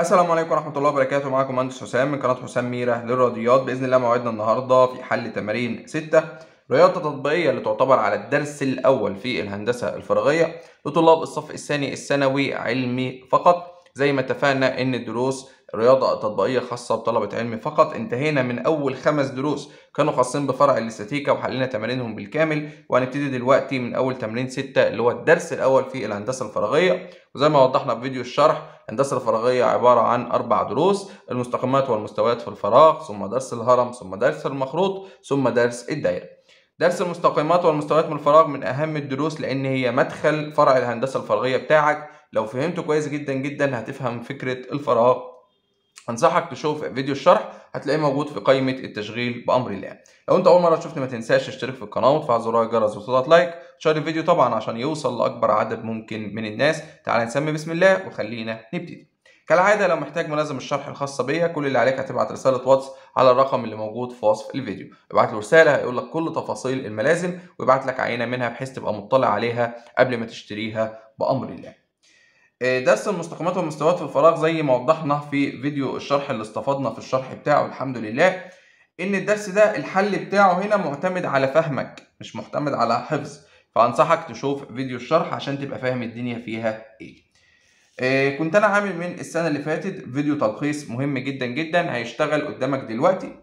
السلام عليكم ورحمة الله وبركاته. معاكم مهندس حسام من قناة حسام ميرة للرياضيات بإذن الله موعدنا النهاردة في حل تمارين 6 رياضة تطبيقية اللي تعتبر على الدرس الأول في الهندسة الفراغية لطلاب الصف الثاني الثانوي علمي فقط. زي ما اتفقنا إن الدروس رياضة تطبيقية خاصة بطلبة علمي فقط. انتهينا من أول خمس دروس كانوا خاصين بفرع الاستاتيكا وحلينا تمارينهم بالكامل وهنبتدي دلوقتي من أول تمرين 6 اللي هو الدرس الأول في الهندسة الفراغية. وزي ما وضحنا في فيديو الشرح الهندسة الفراغية عبارة عن أربع دروس المستقيمات والمستويات في الفراغ ثم درس الهرم ثم درس المخروط ثم درس الدايرة. درس المستقيمات والمستويات من الفراغ من أهم الدروس لأن هي مدخل فرع الهندسة الفراغية بتاعك. لو فهمته كويس جدا جدا هتفهم فكرة الفراغ. انصحك تشوف فيديو الشرح هتلاقيه موجود في قائمة التشغيل بأمر الله. لو أنت أول مرة تشوفني ما تنساش تشترك في القناة وتفعل زرار الجرس وتضغط like share الفيديو طبعا عشان يوصل لأكبر عدد ممكن من الناس. تعال نسمي بسم الله وخلينا نبتدي. كالعادة لو محتاج ملازم الشرح الخاصة بيا كل اللي عليك هتبعت رسالة واتس على الرقم اللي موجود في وصف الفيديو. ابعت له رسالة هيقول لك كل تفاصيل الملازم ويبعت لك عينة منها بحيث تبقى مطلع عليها قبل ما تشتريها بأمر الله. درس المستقيمات والمستويات في الفراغ زي ما وضحنا في فيديو الشرح اللي استفدنا في الشرح بتاعه الحمد لله. إن الدرس ده الحل بتاعه هنا معتمد على فهمك مش معتمد على حفظ. فأنصحك تشوف فيديو الشرح عشان تبقى فاهم الدنيا فيها إيه. إيه كنت أنا عامل من السنة اللي فاتت فيديو تلخيص مهم جدا جدا هيشتغل قدامك دلوقتي.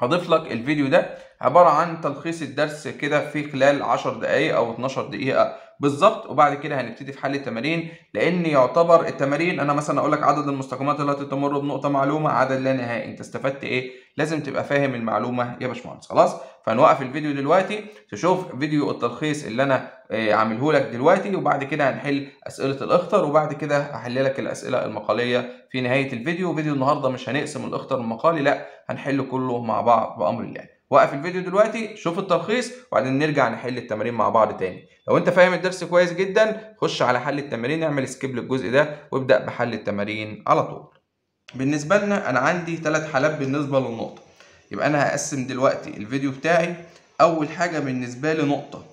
هضيف لك الفيديو ده عبارة عن تلخيص الدرس كده في خلال 10 دقايق أو 12 دقيقة بالظبط وبعد كده هنبتدي في حل التمارين لأن يعتبر التمارين أنا مثلا أقول لك عدد المستقيمات التي تمر بنقطة معلومة عدد لا نهائي أنت استفدت إيه؟ لازم تبقى فاهم المعلومة يا باشمهندس خلاص؟ فهنوقف الفيديو دلوقتي تشوف فيديو التلخيص اللي أنا عامله لك دلوقتي وبعد كده هنحل أسئلة الأخطر وبعد كده هحل لك الأسئلة المقالية في نهاية الفيديو فيديو النهاردة مش هنقسم الأخطر المقالي لأ هنحل كله مع بعض بأمر الله وقف الفيديو دلوقتي شوف التلخيص وبعدين نرجع نحل التمارين مع بعض تاني. لو انت فاهم الدرس كويس جدا خش على حل التمارين اعمل سكيب للجزء ده وابدأ بحل التمارين على طول. بالنسبة لنا أنا عندي ثلاث حالات بالنسبة للنقطة. يبقى أنا هقسم دلوقتي الفيديو بتاعي أول حاجة بالنسبة لي نقطة.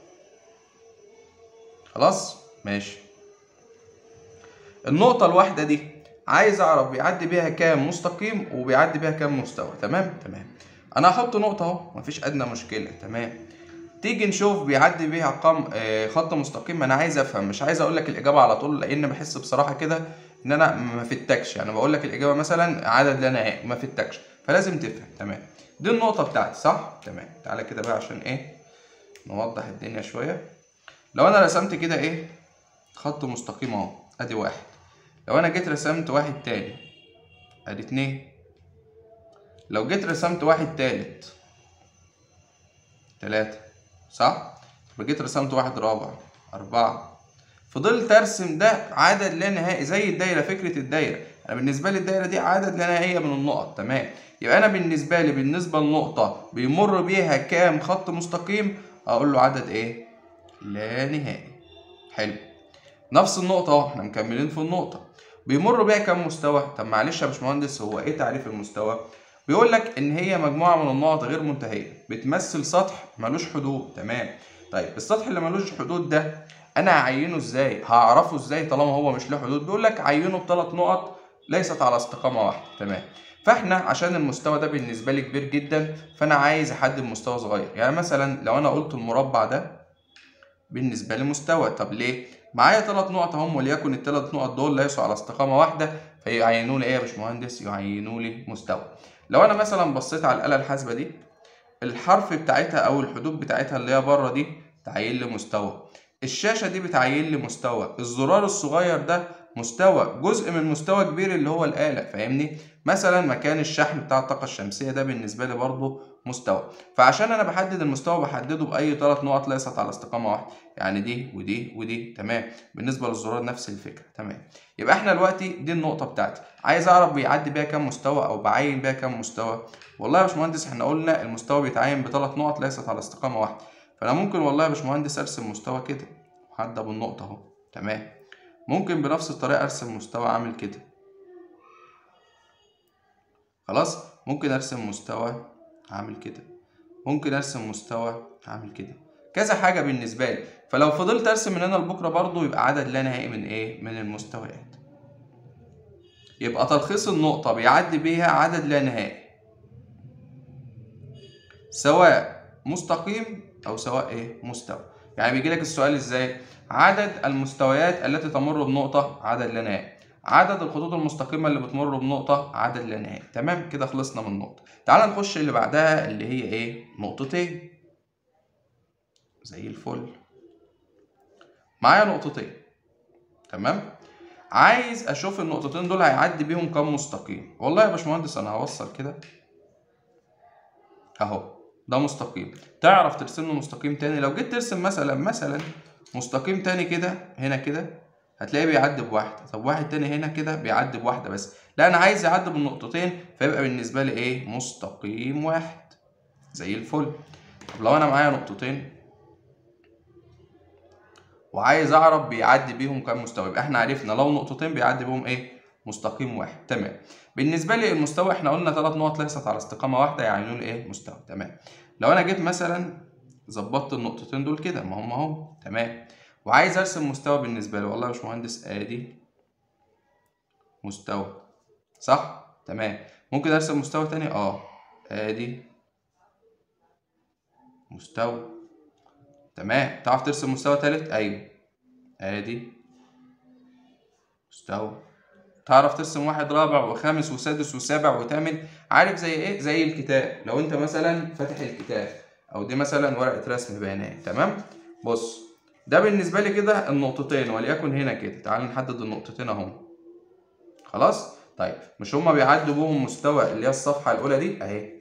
خلاص؟ ماشي. النقطة الواحدة دي عايز أعرف بيعدي بيها كام مستقيم وبيعدي بيها كام مستوى. تمام؟ تمام. أنا هحط نقطة اهو مفيش ادنى مشكلة تمام. تيجي نشوف بيعدي بيها قم آه خط مستقيم أنا عايز افهم مش عايز أقول لك الإجابة على طول لأن بحس بصراحة كده إن أنا ما فتكش يعني بقول لك الإجابة مثلا عدد لا نهائي ما فتكش فلازم تفهم تمام. دي النقطة بتاعتي صح؟ تمام. تعالى كده بقى عشان إيه نوضح الدنيا شوية. لو أنا رسمت كده إيه خط مستقيم أهو أدي واحد. لو أنا جيت رسمت واحد تاني أدي اتنين. لو جيت رسمت واحد تالت تلاتة صح؟ لو جيت رسمت واحد رابع أربعة فضلت أرسم ده عدد لا نهائي زي الدايرة فكرة الدايرة أنا بالنسبة لي الدايرة دي عدد لا نهائية من النقط تمام يبقى أنا بالنسبة لي بالنسبة للنقطة بيمر بيها كام خط مستقيم أقول له عدد إيه؟ لا نهائي حلو نفس النقطة أهو إحنا مكملين في النقطة بيمر بيها كام مستوى؟ طب معلش يا باشمهندس هو إيه تعريف المستوى؟ بيقول لك إن هي مجموعة من النقط غير منتهية بتمثل سطح ملوش حدود. تمام. طيب السطح اللي ملوش حدود ده أنا هعينه إزاي؟ هعرفه إزاي طالما هو مش له حدود؟ بيقول لك عينه بثلاث نقط ليست على استقامة واحدة. تمام. فإحنا عشان المستوى ده بالنسبة لي كبير جدا فأنا عايز أحدد مستوى صغير. يعني مثلا لو أنا قلت المربع ده بالنسبة لي مستوى طب ليه؟ معايا ثلاث نقط اهم وليكن الثلاث نقط دول ليسوا على استقامة واحدة فيعينوا لي إيه يا باشمهندس؟ يعينوا لي مستوى. لو أنا مثلا بصيت على الآلة الحاسبة دي الحرف بتاعتها أو الحدود بتاعتها اللي هي بره دي تعين لي مستوى الشاشة دي بتعين لي مستوى الزرار الصغير ده مستوى جزء من مستوى كبير اللي هو الآلة فاهمني؟ مثلا مكان الشحن بتاع الطاقة الشمسية ده بالنسبة لي برضه مستوى. فعشان أنا بحدد المستوى بحدده بأي ثلاث نقط ليست على استقامة واحدة. يعني دي ودي ودي تمام. بالنسبة للزرار نفس الفكرة تمام. يبقى إحنا دلوقتي دي النقطة بتاعتي. عايز أعرف بيعدي بيها كام مستوى أو بعين بيها كام مستوى؟ والله يا باشمهندس إحنا قلنا المستوى بيتعين بثلاث نقط ليست على استقامة واحدة. فأنا ممكن والله يا باشمهندس أرسم مستوى كده. محدد بالنقطه أهو تمام. ممكن بنفس الطريقة أرسم مستوى عامل كده. خلاص؟ ممكن أرسم مستوى عامل كده. ممكن أرسم مستوى عامل كده. كذا حاجة بالنسبة لي. فلو فضلت أرسم من هنا لبكرة برضو يبقى عدد لا نهائي من إيه؟ من المستويات. يبقى تلخيص النقطة بيعدي بيها عدد لا نهائي. سواء مستقيم أو سواء إيه؟ مستوى. يعني بيجي لك السؤال إزاي؟ عدد المستويات التي تمر بنقطة عدد لا نهائي. عدد الخطوط المستقيمة اللي بتمر بنقطة عدد لا نهائي. تمام؟ كده خلصنا من النقطة. تعال نخش اللي بعدها اللي هي إيه؟ نقطتين. زي الفل. معايا نقطتين. تمام؟ عايز أشوف النقطتين دول هيعدي بيهم كام مستقيم. والله يا باشمهندس أنا هوصل كده. أهو. ده مستقيم. تعرف ترسم له مستقيم تاني؟ لو جيت ترسم مثلا مثلا مستقيم تاني كده هنا كده هتلاقيه بيعدي بواحدة. طب واحد تاني هنا كده بيعدي بواحدة بس. لا أنا عايز يعدي بالنقطتين فيبقى بالنسبة لي إيه؟ مستقيم واحد. زي الفل. طب لو أنا معايا نقطتين وعايز أعرف بيعدي بيهم كام مستوى يبقى إحنا عرفنا لو نقطتين بيعدي بيهم إيه؟ مستقيم واحد. تمام. بالنسبة لي المستوى إحنا قلنا ثلاث نقط ليست على استقامة واحدة يعني نقول إيه؟ مستوى. تمام. لو أنا جيت مثلا ظبطت النقطتين دول كده ما هم أهو. تمام. وعايز ارسم مستوى بالنسبة لي والله يا باشمهندس ادي مستوى. صح؟ تمام. ممكن ارسم مستوى تاني؟ آه. ادي مستوى. تمام. تعرف ترسم مستوى تالت؟ أيوه. ادي مستوى. تعرف ترسم واحد رابع وخامس وسادس وسابع وثامن؟ عارف زي إيه؟ زي الكتاب. لو انت مثلا فاتح الكتاب أو دي مثلا ورقة رسم بيانات. تمام؟ بص. ده بالنسبة لي كده النقطتين وليكن هنا كده. تعال نحدد النقطتين اهم خلاص؟ طيب مش هما بيعدوا بهم مستوى اللي هي الصفحة الأولى دي؟ أهي.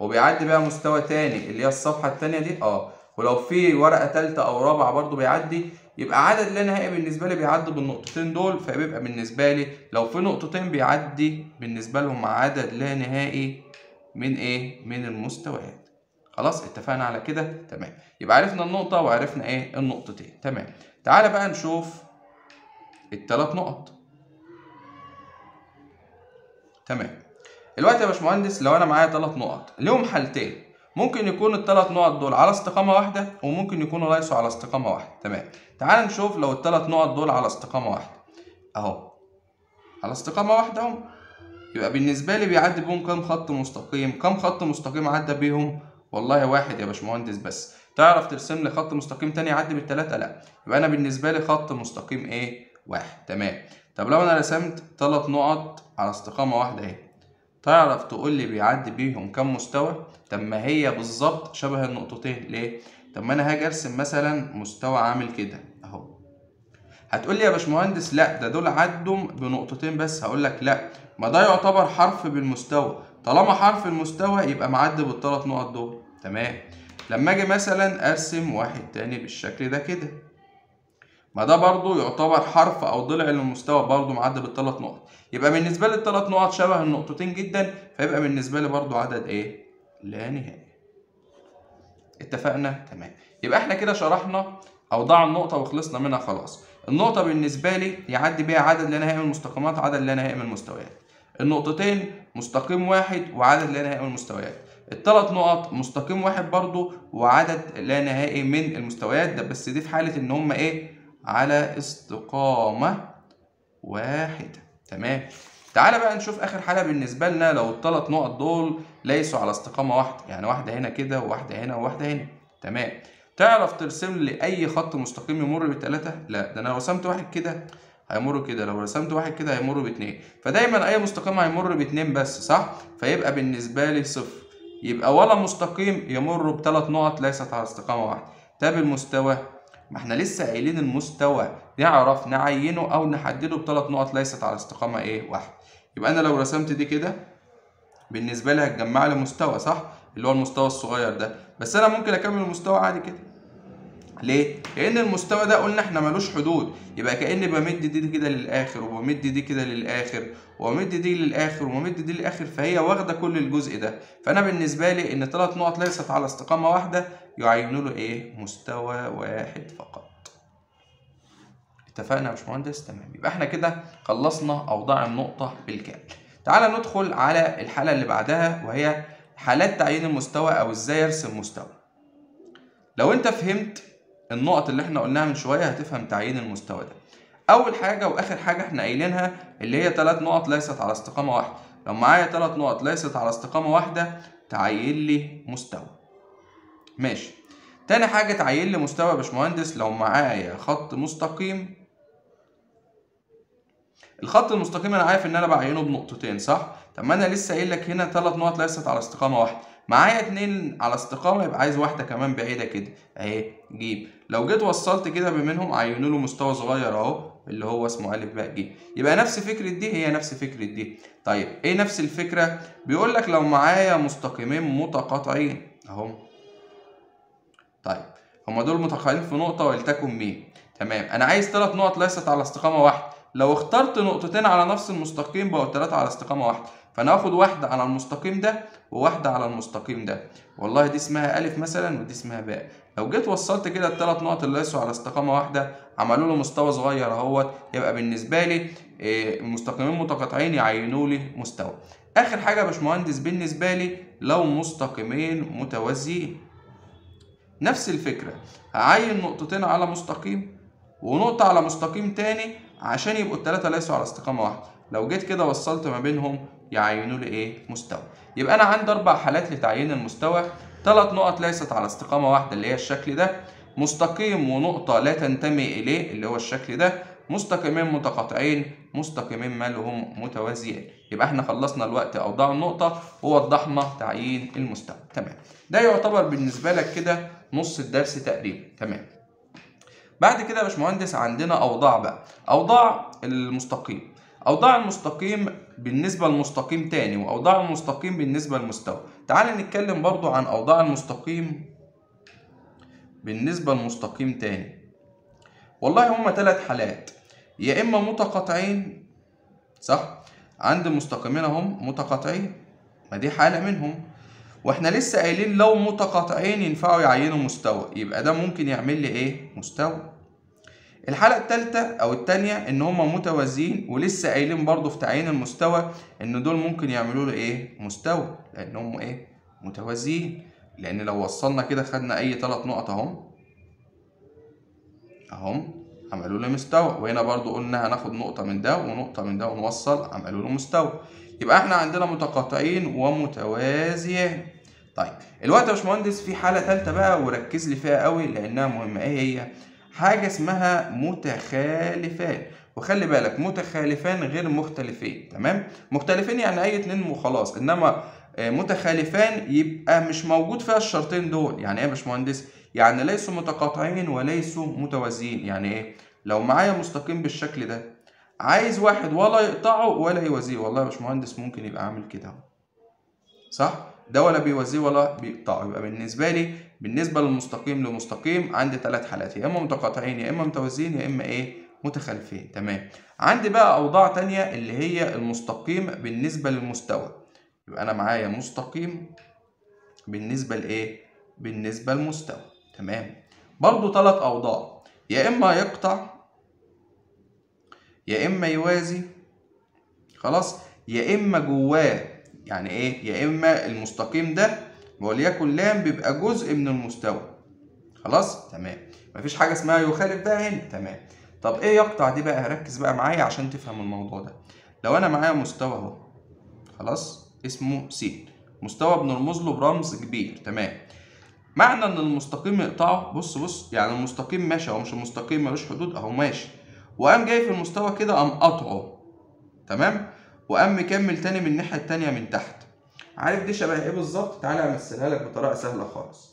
وبيعدي بقى مستوى تاني اللي هي الصفحة التانية دي؟ آه. ولو في ورقة تالتة أو رابعة برضو بيعدي يبقى عدد لا نهائي بالنسبة لي بيعدي بالنقطتين دول فبيبقى بالنسبة لي لو في نقطتين بيعدي بالنسبة لهم عدد لا نهائي من إيه؟ من المستويات. خلاص اتفقنا على كده؟ تمام. يبقى عرفنا النقطة وعرفنا إيه النقطتين. تمام. تعالى بقى نشوف الثلاث نقط. تمام. دلوقتي يا باشمهندس لو أنا معايا ثلاث نقط ليهم حالتين. ممكن يكون الثلاث نقط دول على استقامة واحدة وممكن يكونوا ليسوا على استقامة واحدة. تمام. تعال نشوف لو الثلاث نقط دول على استقامة واحدة. أهو. على استقامة واحدة أهو. يبقى بالنسبة لي بيعدي بيهم كام خط مستقيم؟ كام خط مستقيم عدى بيهم؟ والله واحد يا باشمهندس بس. تعرف ترسم لي خط مستقيم تاني يعدي بالتلاتة؟ لا. يبقى أنا بالنسبة لي خط مستقيم إيه واحد. تمام. طب لو أنا رسمت ثلاث نقط على استقامة واحدة أهي. تعرف تقول لي بيعدي بيهم كام مستوى؟ طب ما هي بالظبط شبه النقطتين. ليه؟ طب ما أنا هاجي أرسم مثلا مستوى عامل كده أهو. هتقول لي يا باشمهندس لا ده دول عدوا بنقطتين بس. هقول لك لا. ما ده يعتبر حرف بالمستوى. طالما حرف المستوى يبقى معدي بالثلاث نقط دول. تمام؟ لما أجي مثلا أرسم واحد تاني بالشكل ده كده. ما ده برضو يعتبر حرف أو ضلع للمستوى برضو معدي بالثلاث نقط. يبقى بالنسبة لي الثلاث نقط شبه النقطتين جدا فيبقى بالنسبة لي برضو عدد إيه؟ لا نهائي. اتفقنا؟ تمام. يبقى إحنا كده شرحنا اوضاع النقطة وخلصنا منها خلاص. النقطة بالنسبة لي يعدي بيها عدد لا نهائي من المستقيمات عدد لا نهائي من المستويات. النقطتين مستقيم واحد وعدد لا نهائي من المستويات. الثلاث نقط مستقيم واحد برضو وعدد لا نهائي من المستويات. ده بس دي في حالة إن هم إيه؟ على استقامة واحدة. تمام؟ تعالى بقى نشوف آخر حاجة بالنسبة لنا. لو الثلاث نقط دول ليسوا على استقامة واحدة يعني واحدة هنا كده وواحدة هنا وواحدة هنا. تمام؟ تعرف ترسم لي أي خط مستقيم يمر بالثلاثه لا ده أنا لو رسمت واحد كده هيمر كده لو رسمت واحد كده هيمر باتنين. فدايما أي مستقيم هيمر باتنين بس صح؟ فيبقى بالنسبة لي صفر. يبقى ولا مستقيم يمر بثلاث نقط ليست على استقامة واحدة. طب المستوى. ما إحنا لسه قايلين المستوى. نعرف نعينه أو نحدده بثلاث نقط ليست على استقامة إيه؟ واحدة. يبقى أنا لو رسمت دي كده بالنسبة لي هتجمع لي مستوى صح؟ اللي هو المستوى الصغير ده. بس أنا ممكن أكمل المستوى عادي كده. ليه؟ لأن المستوى ده قلنا إحنا ملوش حدود، يبقى كأني بمد دي كده للآخر وبمد دي كده للآخر وبمد دي للآخر وبمد دي للآخر فهي واخدة كل الجزء ده، فأنا بالنسبة لي إن ثلاث نقط ليست على استقامة واحدة يعينوا له إيه؟ مستوى واحد فقط. اتفقنا يا باشمهندس؟ تمام، يبقى إحنا كده خلصنا أوضاع النقطة بالكامل. تعالى ندخل على الحالة اللي بعدها وهي حالات تعيين المستوى أو إزاي أرسم مستوى. لو أنت فهمت النقط اللي إحنا قلناها من شوية هتفهم تعيين المستوى ده. أول حاجة وآخر حاجة إحنا قايلينها اللي هي ثلاث نقط ليست على استقامة واحدة. لو معايا ثلاث نقط ليست على استقامة واحدة تعين لي مستوى. ماشي. تاني حاجة تعين لي مستوى يا باشمهندس لو معايا خط مستقيم. الخط المستقيم أنا عارف إن أنا بعينه بنقطتين صح؟ طب ما أنا لسه قايل لك هنا ثلاث نقط ليست على استقامة واحدة. معايا اتنين على استقامة يبقى عايز واحدة كمان بعيدة كده. أهي جيم لو جيت وصلت كده بينهم عينوا له مستوى صغير اهو اللي هو اسمه ألف باء ج يبقى نفس فكرة دي هي نفس فكرة دي. طيب إيه نفس الفكرة؟ بيقول لك لو معايا مستقيمين متقاطعين. أهو. طيب هما دول متقاطعين في نقطة ولتكن م تمام أنا عايز ثلاث نقط ليست على استقامة واحدة. لو اخترت نقطتين على نفس المستقيم بقوا ثلاثة على استقامة واحدة. فانا هاخد واحدة على المستقيم ده وواحدة على المستقيم ده. والله دي اسمها ألف مثلا ودي اسمها باء. لو جيت وصلت كده الثلاث نقط اللي ليسوا على استقامة واحدة عملوا له مستوى صغير أهوت يبقى بالنسبة لي المستقيمين متقاطعين يعينوا لي مستوى. آخر حاجة يا باشمهندس بالنسبة لي لو مستقيمين متوازيين. نفس الفكرة هعين نقطتين على مستقيم ونقطة على مستقيم تاني عشان يبقوا الثلاثه ليسوا على استقامة واحدة. لو جيت كده وصلت ما بينهم يعينوا لي إيه مستوى. يبقى أنا عندي أربع حالات لتعيين المستوى. ثلاث نقط ليست على استقامة واحدة اللي هي الشكل ده. مستقيم ونقطة لا تنتمي إليه اللي هو الشكل ده. مستقيمين متقاطعين مستقيمين مالهم متوازيين. يبقى إحنا خلصنا الوقت اوضاع النقطة ووضحنا تعيين المستوى. تمام. ده يعتبر بالنسبة لك كده نص الدرس تقريبا. تمام. بعد كده يا باشمهندس عندنا أوضاع بقى. أوضاع المستقيم. أوضاع المستقيم بالنسبة للمستقيم تاني وأوضاع المستقيم بالنسبة للمستوى. تعال نتكلم برضو عن أوضاع المستقيم بالنسبة للمستقيم تاني. والله هما ثلاث حالات. يا إما متقاطعين صح؟ عند مستقيمين اهم متقاطعين. ما دي حالة منهم. وإحنا لسه قايلين لو متقاطعين ينفعوا يعينوا مستوى. يبقى ده ممكن يعمل لي إيه؟ مستوى. الحالة التالتة أو التانية إن هما متوازيين ولسه قايلين برضو في تعيين المستوى إن دول ممكن يعملوا له إيه؟ مستوى لأن هم إيه؟ متوازيين لأن لو وصلنا كده خدنا أي تلات نقط أهم أهم عملوا له مستوى وهنا برضو قلنا هناخد نقطة من ده ونقطة من ده ونوصل عملوا له مستوى يبقى إحنا عندنا متقاطعين ومتوازيين طيب الوقت يا باشمهندس في حالة تالتة بقى وركز لي فيها قوي لأنها مهمة إيه هي؟ حاجة اسمها متخالفان. وخلي بالك متخالفان غير مختلفين تمام؟ مختلفين يعني أي اتنين وخلاص إنما متخالفان يبقى مش موجود فيها الشرطين دول. يعني إيه يا باشمهندس؟ يعني ليسوا متقاطعين وليسوا متوازيين. يعني إيه؟ لو معايا مستقيم بالشكل ده عايز واحد ولا يقطعه ولا يوازيه. والله يا باشمهندس ممكن يبقى عامل كده صح؟ ده ولا بيوازيه ولا بيقطعه يبقى بالنسبة لي بالنسبة للمستقيم لمستقيم عندي ثلاث حالات. يا إما متقاطعين يا إما متوازيين يا إما إيه؟ متخالفين تمام. عندي بقى أوضاع تانية اللي هي المستقيم بالنسبة للمستوى. يبقى أنا معايا مستقيم بالنسبة لإيه؟ بالنسبة للمستوى. تمام. برضو ثلاث أوضاع. يا إما يقطع يا إما يوازي. خلاص. يا إما جواه يعني إيه؟ يا إما المستقيم ده وليكن لام بيبقى جزء من المستوى. خلاص؟ تمام. مفيش حاجة اسمها يخالف بقى هنا. تمام. طب إيه يقطع دي بقى؟ ركز بقى معايا عشان تفهم الموضوع ده. لو أنا معايا مستوى أهو. خلاص؟ اسمه س مستوى بنرمز له برمز كبير. تمام. معنى إن المستقيم يقطعه بص بص يعني المستقيم ماشي. اهو مش المستقيم ملوش حدود. أهو ماشي. وقام جاي في المستوى كده قام قطعه. تمام؟ وقام مكمل تاني من الناحية التانية من تحت. عارف دي شبه إيه بالظبط؟ تعالى أمثلها لك بطريقة سهلة خالص.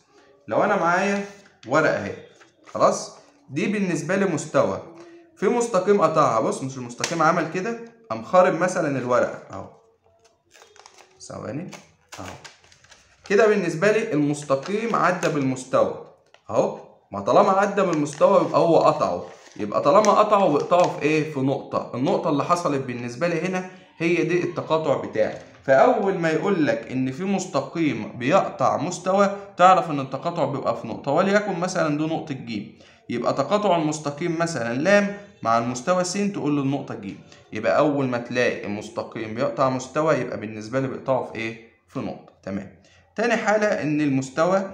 لو أنا معايا ورقة أهي. خلاص؟ دي بالنسبة لي مستوى. في مستقيم قطعها. بص مش المستقيم عمل كده. قام خارب مثلا الورقة. أهو. ثواني. أهو. كده بالنسبة لي المستقيم عدى بالمستوى. أهو. ما طالما عدى بالمستوى يبقى هو قطعه. يبقى طالما قطعه وقطعه في إيه؟ في نقطة. النقطة اللي حصلت بالنسبة لي هنا هي دي التقاطع بتاعي. فأول ما يقول لك إن في مستقيم بيقطع مستوى تعرف إن التقاطع بيبقى في نقطة وليكن مثلا دي نقطة ج يبقى تقاطع المستقيم مثلا لام مع المستوى س تقول له النقطة ج يبقى أول ما تلاقي مستقيم بيقطع مستوى يبقى بالنسبة لي بيقطعه في إيه؟ في نقطة. تمام. تاني حالة إن المستوى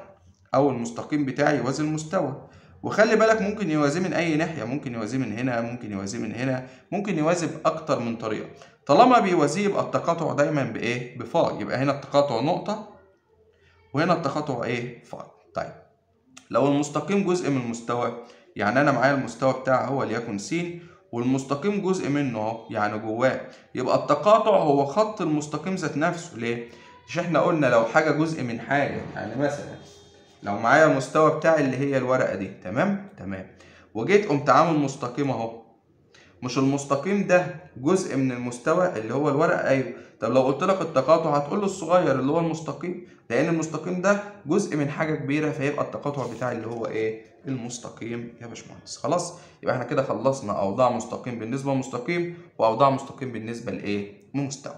أو المستقيم بتاعي يوازي المستوى. وخلي بالك ممكن يوازيه من أي ناحية ممكن يوازيه من هنا ممكن يوازيه من هنا ممكن يوازي بأكتر من طريقة. طالما بيوازيه يبقى التقاطع دايما بإيه؟ بفاي يبقى هنا التقاطع نقطة وهنا التقاطع إيه؟ فاي طيب. لو المستقيم جزء من المستوى يعني أنا معايا المستوى بتاعي هو وليكن س والمستقيم جزء منه أهو يعني جواه. يبقى التقاطع هو خط المستقيم ذات نفسه. ليه؟ مش إحنا قلنا لو حاجة جزء من حاجة يعني مثلا لو معايا المستوى بتاعي اللي هي الورقة دي. تمام؟ تمام. وجيت قمت عامل مستقيم اهو. مش المستقيم ده جزء من المستوى اللي هو الورقة؟ أيوه. طب لو قلت لك التقاطع هتقول له الصغير اللي هو المستقيم لأن المستقيم ده جزء من حاجة كبيرة فيبقى التقاطع بتاعي اللي هو إيه؟ المستقيم يا باشمهندس. خلاص؟ يبقى إحنا كده خلصنا أوضاع مستقيم بالنسبة لمستقيم وأوضاع مستقيم بالنسبة لإيه؟ لمستوى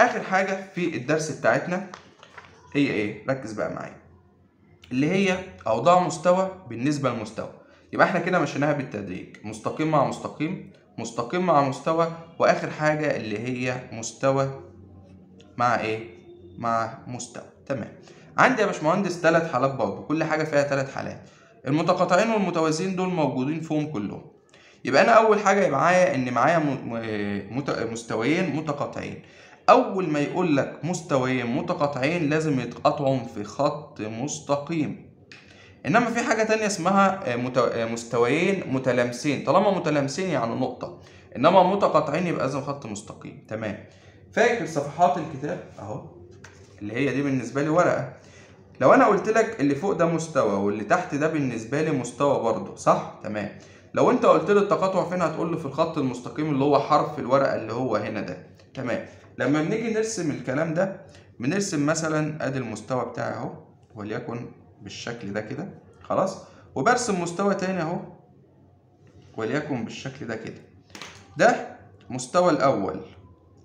آخر حاجة في الدرس بتاعتنا هي إيه؟ ركز بقى معايا. اللي هي أوضاع مستوى بالنسبة لمستوى. يبقى إحنا كده مشيناها بالتدريج. مستقيم مع مستقيم مستقيم مع مستوى وآخر حاجة اللي هي مستوى مع إيه؟ مع مستوى. تمام. عندي يا باشمهندس ثلاث حالات برضه كل حاجة فيها ثلاث حالات. المتقاطعين والمتوازيين دول موجودين فيهم كلهم. يبقى أنا أول حاجة معايا إن معايا مستويين متقاطعين. أول ما يقول لك مستويين متقاطعين لازم يتقاطعوا في خط مستقيم. إنما في حاجة تانية اسمها مستويين متلامسين. طالما متلامسين يعني نقطة. إنما متقاطعين يبقى لازم خط مستقيم. تمام. فاكر صفحات الكتاب؟ أهو. اللي هي دي بالنسبة لي ورقة. لو أنا قلت لك اللي فوق ده مستوى واللي تحت ده بالنسبة لي مستوى برضه صح؟ تمام. لو أنت قلت لي التقاطع فين هتقول لي في الخط المستقيم اللي هو حرف الورقة اللي هو هنا ده. تمام. لما بنيجي نرسم الكلام ده بنرسم مثلا أدي المستوى بتاعي أهو وليكن بالشكل ده كده خلاص؟ وبرسم مستوى تاني أهو وليكن بالشكل ده كده. ده مستوى الأول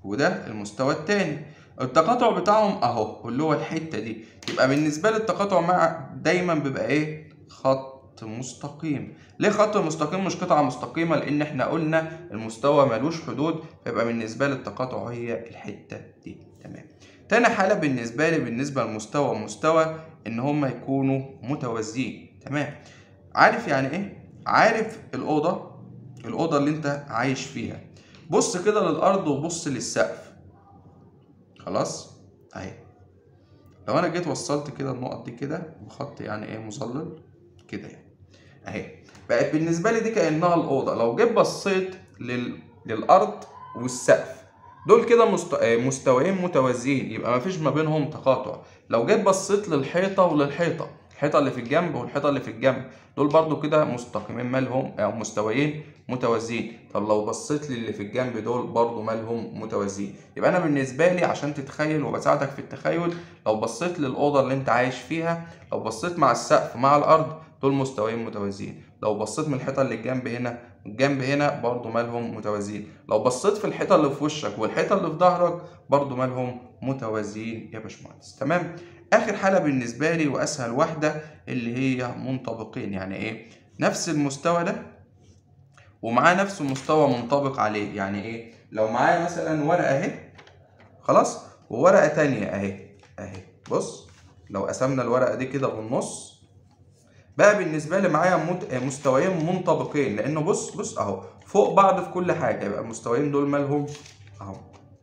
وده المستوى التاني. التقاطع بتاعهم أهو اللي هو الحتة دي. يبقى بالنسبة لي التقاطع مع دايما بيبقى إيه؟ خط مستقيم. ليه خط مستقيم مش قطعة مستقيمة؟ لأن إحنا قلنا المستوى ملوش حدود فيبقى بالنسبة لي التقاطع هي الحتة دي. تمام. تاني حالة بالنسبة لي بالنسبة للمستوى ومستوى إن هما يكونوا متوازيين. تمام. عارف يعني إيه؟ عارف الأوضة؟ الأوضة اللي أنت عايش فيها. بص كده للأرض وبص للسقف. خلاص؟ أهي. لو أنا جيت وصلت كده النقط دي كده بخط يعني إيه؟ مظلل. كده يعني. أهي. بقت بالنسبة لي دي كأنها الأوضة. لو جيت بصيت لل... للأرض والسقف دول كده مست... مستويين متوازيين. يبقى مفيش ما بينهم تقاطع. لو جيت بصيت للحيطة وللحيطة الحيطة اللي في الجنب والحيطة اللي في الجنب دول برضو كده مستقيمين مالهم أو مستويين متوازيين. طب لو بصيت للي في الجنب دول برضو مالهم متوازيين. يبقى أنا بالنسبة لي عشان تتخيل وبساعدك في التخيل لو بصيت للأوضة اللي أنت عايش فيها لو بصيت مع السقف مع الأرض دول مستويين متوازيين. لو بصيت من الحيطة اللي الجنب هنا الجنب هنا برضو مالهم متوازيين. لو بصيت في الحيطة اللي في وشك والحيطة اللي في ظهرك برضو مالهم متوازيين يا باشمهندس. تمام؟ آخر حالة بالنسبة لي وأسهل واحدة اللي هي منطبقين. يعني إيه؟ نفس المستوى ده ومعاه نفس المستوى منطبق عليه. يعني إيه؟ لو معايا مثلا ورقة أهي. خلاص؟ وورقة تانية أهي. أهي. بص لو قسمنا الورقة دي كده بالنص بقى بالنسبة لي معايا مت... مستويين منطبقين. لأنه بص بص أهو فوق بعض في كل حاجة يبقى المستويين دول مالهم؟ أهو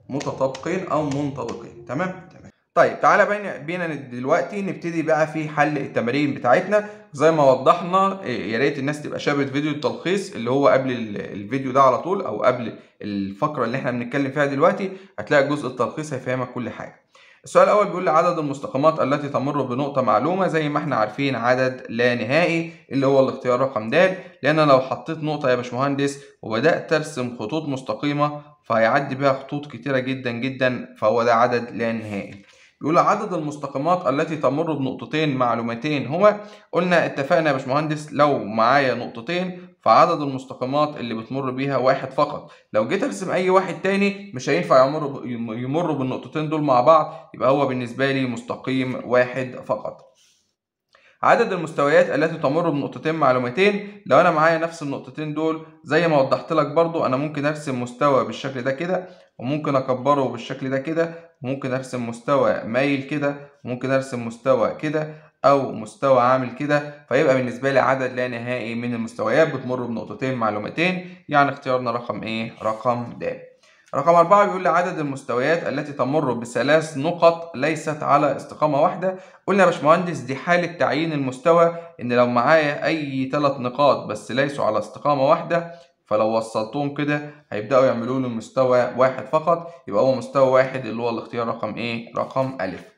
متطابقين أو منطبقين. تمام؟ تمام. طيب تعالى بينا دلوقتي نبتدي بقى في حل التمارين بتاعتنا. زي ما وضحنا يا ريت الناس تبقى شافت فيديو التلخيص اللي هو قبل الفيديو ده على طول أو قبل الفقرة اللي إحنا بنتكلم فيها دلوقتي. هتلاقي جزء التلخيص هيفهمك كل حاجة. السؤال الأول بيقول لي عدد المستقيمات التي تمر بنقطة معلومة زي ما إحنا عارفين عدد لا نهائي اللي هو الاختيار رقم د لأن لو حطيت نقطة يا باشمهندس وبدأت أرسم خطوط مستقيمة فهيعدي بيها خطوط كتيرة جدا جدا فهو ده عدد لا نهائي. بيقول عدد المستقيمات التي تمر بنقطتين معلومتين هو قلنا اتفقنا يا باشمهندس لو معايا نقطتين فعدد المستقيمات اللي بتمر بيها واحد فقط. لو جيت أرسم أي واحد تاني مش هينفع يمر يمر بالنقطتين دول مع بعض يبقى هو بالنسبة لي مستقيم واحد فقط. عدد المستويات التي تمر بنقطتين معلومتين لو أنا معايا نفس النقطتين دول زي ما وضحت لك برضو أنا ممكن أرسم مستوى بالشكل ده كده وممكن أكبره بالشكل ده كده وممكن أرسم مستوى مايل كده وممكن أرسم مستوى كده أو مستوى عامل كده فيبقى بالنسبة لي عدد لا نهائي من المستويات بتمر بنقطتين معلومتين يعني اختيارنا رقم إيه؟ رقم د. رقم أربعة بيقول لي عدد المستويات التي تمر بثلاث نقط ليست على استقامة واحدة قلنا يا باشمهندس دي حالة تعيين المستوى إن لو معايا أي ثلاث نقاط بس ليسوا على استقامة واحدة فلو وصلتهم كده هيبدأوا يعملوا لي مستوى واحد فقط يبقى هو مستوى واحد اللي هو الاختيار رقم إيه؟ رقم ألف.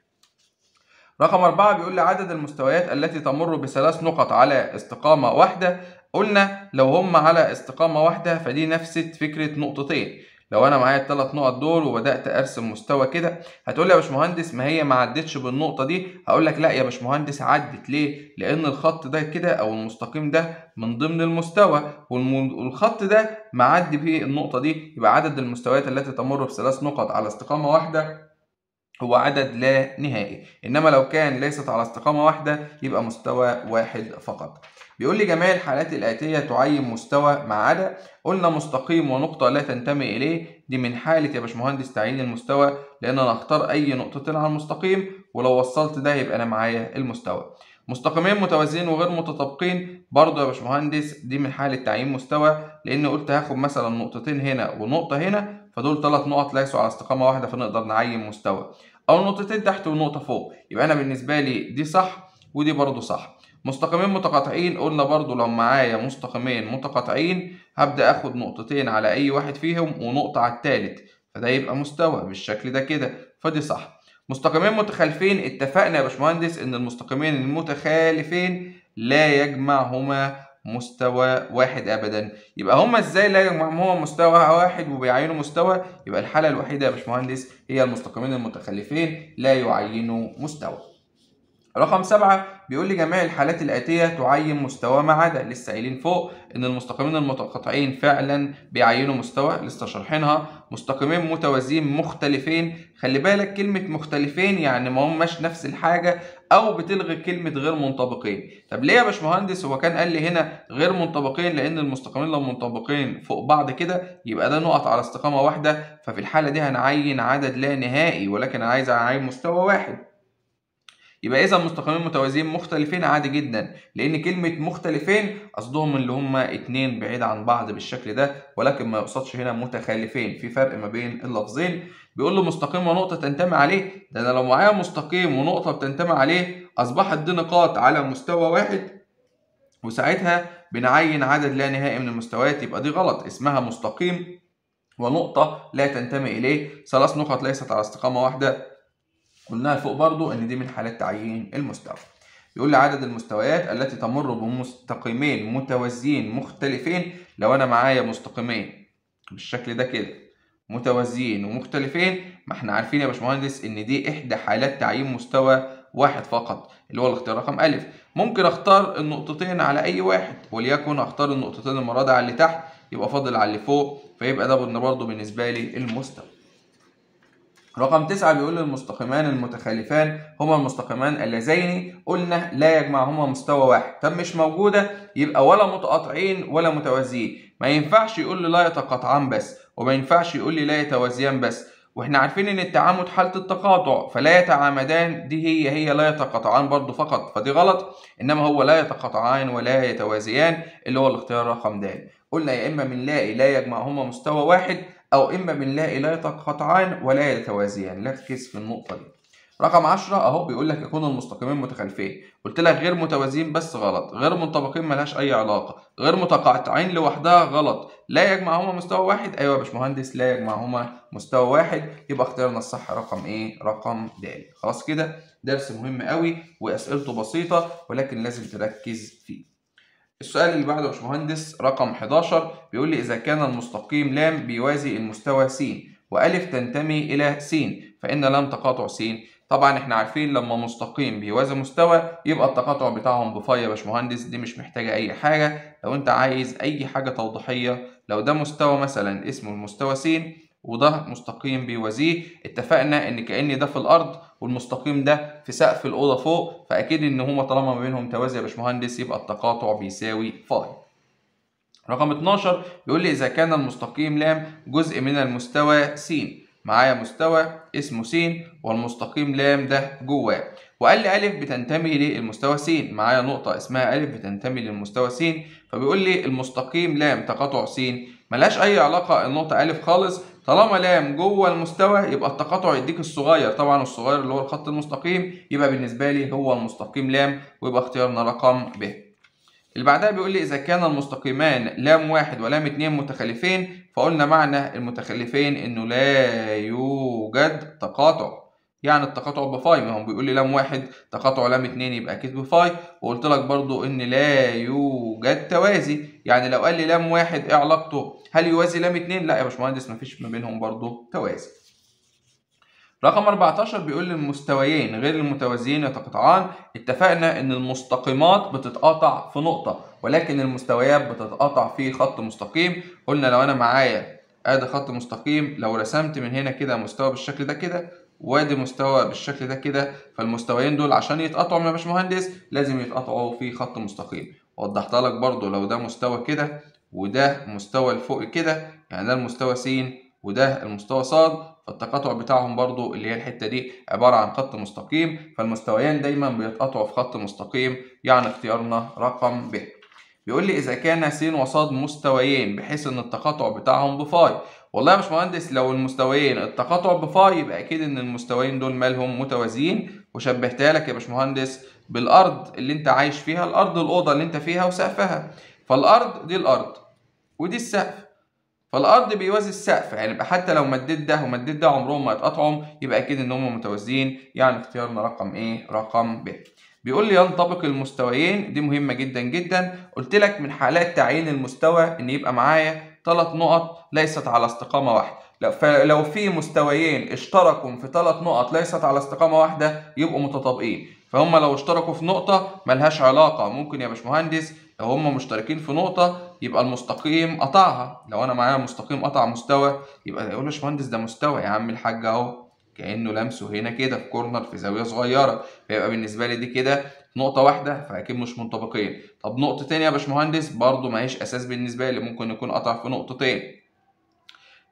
رقم أربعة بيقول لي عدد المستويات التي تمر بثلاث نقط على استقامة واحدة. قلنا لو هم على استقامة واحدة فدي نفس فكرة نقطتين. لو أنا معايا الثلاث نقط دول وبدأت أرسم مستوى كده هتقول لي يا باشمهندس ما هي ما عدتش بالنقطة دي؟ هقول لك لا يا باشمهندس عدت. ليه؟ لأن الخط ده كده أو المستقيم ده من ضمن المستوى والخط ده معدي بيه النقطة دي. يبقى عدد المستويات التي تمر بثلاث نقط على استقامة واحدة هو عدد لا نهائي. إنما لو كان ليست على استقامة واحدة يبقى مستوى واحد فقط. بيقول لي جميع الحالات الآتية تعين مستوى ما عدا قلنا مستقيم ونقطة لا تنتمي إليه. دي من حالة يا باشمهندس تعيين المستوى لأن أنا أختار أي نقطتين على المستقيم ولو وصلت ده يبقى أنا معايا المستوى. مستقيمين متوازيين وغير متطابقين. برضه يا باشمهندس دي من حالة تعيين مستوى لأن قلت هاخد مثلا نقطتين هنا ونقطة هنا فدول ثلاث نقط ليسوا على استقامة واحدة فنقدر نعين مستوى. أو نقطتين تحت ونقطة فوق. يبقى أنا بالنسبة لي دي صح ودي برضه صح. مستقيمين متقاطعين قلنا برضو لو معايا مستقيمين متقاطعين هبدأ آخد نقطتين على أي واحد فيهم ونقطة على التالت. فده يبقى مستوى بالشكل ده كده. فدي صح. مستقيمين متخالفين اتفقنا يا باشمهندس إن المستقيمين المتخالفين لا يجمعهما مستوى واحد ابدا. يبقى هما إزاي لا يجمعهما مستوى واحد وبيعينوا مستوى يبقى الحالة الوحيدة يا باشمهندس هي المستقيمين المتخلفين لا يعينوا مستوى. رقم سبعة بيقول لي جميع الحالات الآتية تعين مستوى ما عدا لسه قايلين فوق إن المستقيمين المتقاطعين فعلا بيعينوا مستوى لسه شارحينها. مستقيمين متوازيين مختلفين. خلي بالك كلمة مختلفين يعني ما هماش نفس الحاجة أو بتلغي كلمة غير منطبقين. طب ليه يا باشمهندس هو كان قال لي هنا غير منطبقين؟ لأن المستقيمين لو منطبقين فوق بعض كده يبقى ده نقط على استقامة واحدة. ففي الحالة دي هنعين عدد لا نهائي ولكن عايز أعين مستوى واحد. يبقى إذا مستقيمين متوازيين مختلفين عادي جدا لأن كلمة مختلفين قصدهم اللي هما اتنين بعيد عن بعض بالشكل ده ولكن ما يقصدش هنا متخالفين في فرق ما بين اللفظين. بيقول له مستقيم ونقطة تنتمي عليه ده أنا لو معايا مستقيم ونقطة بتنتمي عليه أصبحت دي نقاط على مستوى واحد وساعتها بنعين عدد لا نهائي من المستويات يبقى دي غلط. اسمها مستقيم ونقطة لا تنتمي إليه. ثلاث نقط ليست على استقامة واحدة. قلناها فوق برضو إن دي من حالات تعيين المستوى. يقول لي عدد المستويات التي تمر بمستقيمين متوازيين مختلفين. لو أنا معايا مستقيمين بالشكل ده كده متوازيين ومختلفين ما إحنا عارفين يا باشمهندس إن دي إحدى حالات تعيين مستوى واحد فقط اللي هو الاختيار رقم ألف. ممكن أختار النقطتين على أي واحد وليكن أختار النقطتين المرة دي على اللي تحت يبقى فاضل على اللي فوق فيبقى ده برضه بالنسبة لي المستوى. رقم تسعة بيقول المستقيمان المتخالفان هما المستقيمان اللذين قلنا لا يجمعهما مستوى واحد. طب مش موجودة يبقى ولا متقاطعين ولا متوازيين. ما ينفعش يقول لي لا يتقاطعان بس وما ينفعش يقول لي لا يتوازيان بس. وإحنا عارفين إن التعامد حالة التقاطع فلا يتعامدان دي هي هي لا يتقاطعان برضو فقط. فدي غلط. إنما هو لا يتقاطعان ولا يتوازيان اللي هو الاختيار رقم د قلنا يا إما بنلاقي لا يجمعهما مستوى واحد أو إما بنلاقي لا يتقاطعان ولا يتوازيان. ركز في النقطة دي. رقم 10 أهو بيقول لك يكون المستقيمين متخالفين قلت لك غير متوازيين بس غلط. غير منطبقين ملهاش أي علاقة. غير متقاطعين لوحدها غلط. لا يجمعهما مستوى واحد. أيوه يا باشمهندس لا يجمعهما مستوى واحد. يبقى اختيارنا الصح. رقم إيه؟ رقم د. خلاص كده. درس مهم قوي وأسئلته بسيطة ولكن لازم تركز فيه. السؤال اللي بعده يا باشمهندس رقم 11 بيقول لي إذا كان المستقيم لام بيوازي المستوى س وألف تنتمي إلى س فإن لام تقاطع س. طبعا إحنا عارفين لما مستقيم بيوازي مستوى يبقى التقاطع بتاعهم بفاي يا باشمهندس دي مش محتاجة أي حاجة. لو أنت عايز أي حاجة توضيحية لو ده مستوى مثلا اسمه المستوى س وده مستقيم بيوازيه. اتفقنا إن كأن ده في الأرض والمستقيم ده في سقف الأوضة فوق فأكيد إن هما طالما ما بينهم توازي يا باشمهندس يبقى التقاطع بيساوي فاي. رقم 12 بيقول لي إذا كان المستقيم لام جزء من المستوى س معايا مستوى اسمه س والمستقيم لام ده جواه. وقال لي ألف بتنتمي للمستوى س معايا نقطة اسمها ألف بتنتمي للمستوى س فبيقول لي المستقيم لام تقاطع س ملهاش أي علاقة النقطة ألف خالص طالما لام جوه المستوى يبقى التقاطع يديك الصغير. طبعا الصغير اللي هو الخط المستقيم يبقى بالنسبة لي هو المستقيم لام ويبقى اختيارنا رقم ب. اللي بعدها بيقول لي إذا كان المستقيمان لام واحد ولام اتنين متخالفين فقلنا معنى المتخالفين إنه لا يوجد تقاطع. يعني التقاطع بفاي ما هو بيقول لي لام واحد تقاطع لام اتنين يبقى أكيد بفاي وقلت لك برضو إن لا يوجد توازي يعني لو قال لي لام واحد إيه علاقته؟ هل يوازي لام اتنين؟ لا يا باشمهندس مفيش ما بينهم برضو توازي. رقم 14 بيقول لي المستويين غير المتوازيين يتقاطعان اتفقنا إن المستقيمات بتتقاطع في نقطة ولكن المستويات بتتقاطع في خط مستقيم قلنا لو أنا معايا أدي خط مستقيم لو رسمت من هنا كده مستوى بالشكل ده كده وادي مستوى بالشكل ده كده فالمستويين دول عشان يتقطعوا يا باشمهندس لازم يتقطعوا في خط مستقيم. وضحت لك برضو لو ده مستوى كده وده مستوى لفوق كده يعني ده المستوى س وده المستوى ص فالتقاطع بتاعهم برضو اللي هي الحتة دي عبارة عن خط مستقيم فالمستويين دايما بيتقطعوا في خط مستقيم يعني اختيارنا رقم ب بيقول لي إذا كان س وص مستويين بحيث إن التقاطع بتاعهم بفاي والله يا باشمهندس لو المستويين التقاطع بفاي يبقى أكيد إن المستويين دول مالهم متوازيين. وشبهتها لك يا باشمهندس بالأرض اللي أنت عايش فيها الأرض الأوضة اللي أنت فيها وسقفها. فالأرض دي الأرض ودي السقف. فالأرض بيوازي السقف يعني يبقى حتى لو مديت ده ومديت ده عمرهم ما يتقطعوا يبقى أكيد إن هم متوازيين. يعني اختيارنا رقم إيه رقم ب بيقول لي ينطبق المستويين دي مهمة جدا جدا. قلت لك من حالات تعيين المستوى إن يبقى معايا ثلاث نقط ليست على استقامة واحدة. فلو في مستويين اشتركوا في ثلاث نقط ليست على استقامة واحدة يبقوا متطابقين. فهم لو اشتركوا في نقطة ملهاش علاقة. ممكن يا باشمهندس لو هم مشتركين في نقطة يبقى المستقيم قطعها. لو أنا معايا مستقيم قطع مستوى يبقى يقول باشمهندس ده مستوى. يا عم الحاج أهو كأنه لمسه هنا كده في كورنر في زاوية صغيرة. فيبقى بالنسبة لي دي كده نقطة واحدة فأكيد مش منطبقين. طب نقطة تانية يا باشمهندس برضه ماهيش أساس بالنسبة لي ممكن يكون قطع في نقطتين.